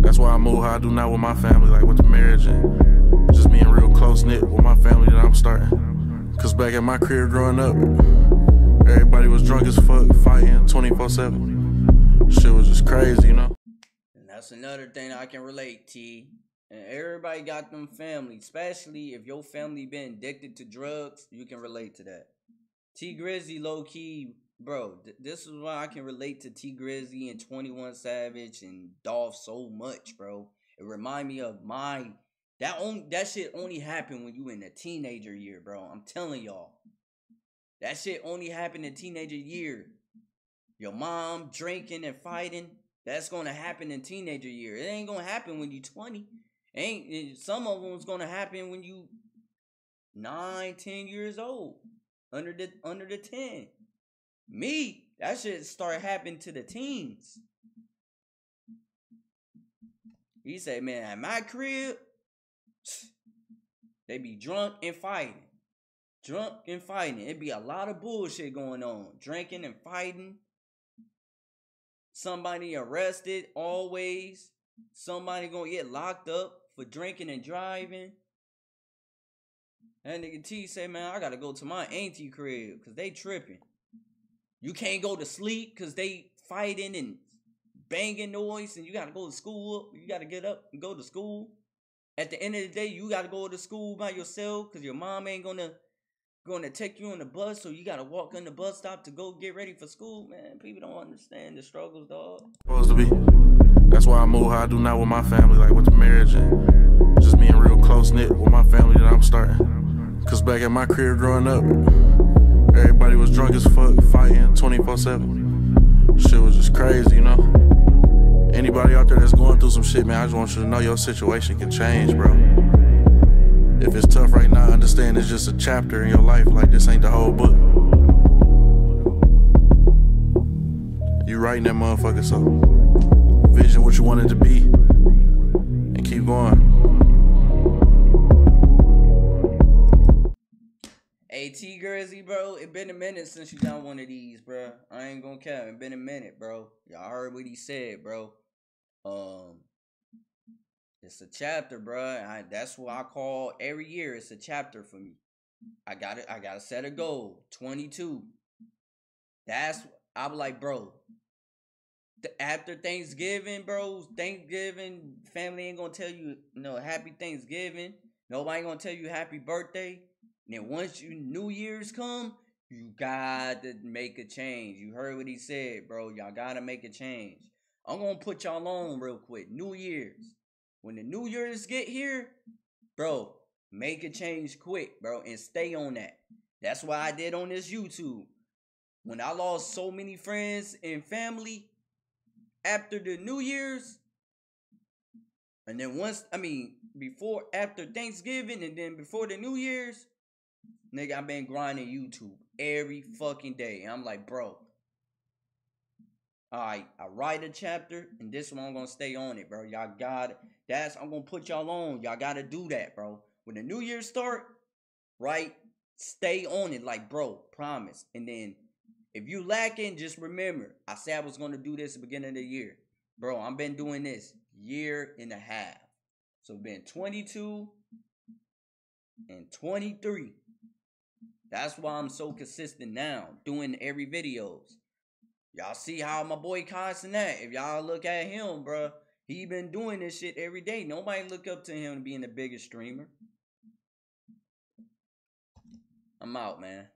That's why I move how I do now with my family, like with the marriage and just being real close knit with my family that I'm starting. Cause back at my career growing up, everybody was drunk as fuck, fighting 24 7. Shit was just crazy, you know? That's another thing I can relate to. And everybody got them family, especially if your family been addicted to drugs, you can relate to that. Tee Grizzley low key, bro. Th- this is why I can relate to Tee Grizzley and Twenty One Savage and Dolph so much, bro. It remind me of my that only that shit only happened when you in a teenager year, bro. I'm telling y'all, that shit only happened in teenager year. Your mom drinking and fighting. That's gonna happen in teenager year. It ain't gonna happen when you 20. Ain't some of them them's gonna happen when you nine, ten years old. Under the under the 10. Me, that shit start happening to the teens. He said, man, at my crib, they be drunk and fighting. Drunk and fighting. It be a lot of bullshit going on. Drinking and fighting. Somebody arrested always. Somebody gonna get locked up for drinking and driving. and nigga T say, man, I gotta go to my auntie crib because they tripping. You can't go to sleep because they fighting and banging noise and you gotta go to school. You gotta get up and go to school. At the end of the day, you gotta go to school by yourself because your mom ain't gonna gonna take you on the bus, so you gotta walk on the bus stop to go get ready for school. Man, people don't understand the struggles, dog. supposed to be. That's why I move how I do now with my family, like with the marriage and just being real close knit with my family that I'm starting. Cause back at my career growing up, everybody was drunk as fuck, fighting 24 7. Shit was just crazy, you know? Anybody out there that's going through some shit, man, I just want you to know your situation can change, bro. If it's tough right now, understand it's just a chapter in your life, like this ain't the whole book. You writing that motherfucker, so vision what you want it to be and keep going. Hey Tee Grizzley, bro, it been a minute since you done one of these, bro. I ain't gonna cap. It been a minute, bro. Y'all heard what he said, bro. Um, it's a chapter, bro. I, that's what I call every year. It's a chapter for me. I got it. I gotta set a goal. Twenty two. That's I'm like, bro. After Thanksgiving, bro, Thanksgiving family ain't gonna tell you, no happy Thanksgiving. Nobody gonna tell you happy birthday. And then once you New Year's come, you got to make a change. You heard what he said, bro. Y'all gotta make a change. I'm gonna put y'all on real quick. New Year's. When the New Year's get here, bro, make a change quick, bro, and stay on that. That's why I did on this YouTube. When I lost so many friends and family after the New Year's, and then once, I mean, before, after Thanksgiving, and then before the New Year's, nigga, I've been grinding YouTube every fucking day. And I'm like, bro, Alright, I write a chapter, and this one I'm gonna stay on it, bro. Y'all got. That's I'm gonna put y'all on. Y'all gotta do that, bro. When the new year start, right? Stay on it, like bro, promise. And then if you lacking, just remember, I said I was gonna do this at the beginning of the year. Bro, I've been doing this year and a half. So been 22 and 23. That's why I'm so consistent now, doing every videos. Y'all see how my boy constant at. If y'all look at him, bruh, he been doing this shit every day. Nobody look up to him being the biggest streamer. I'm out, man.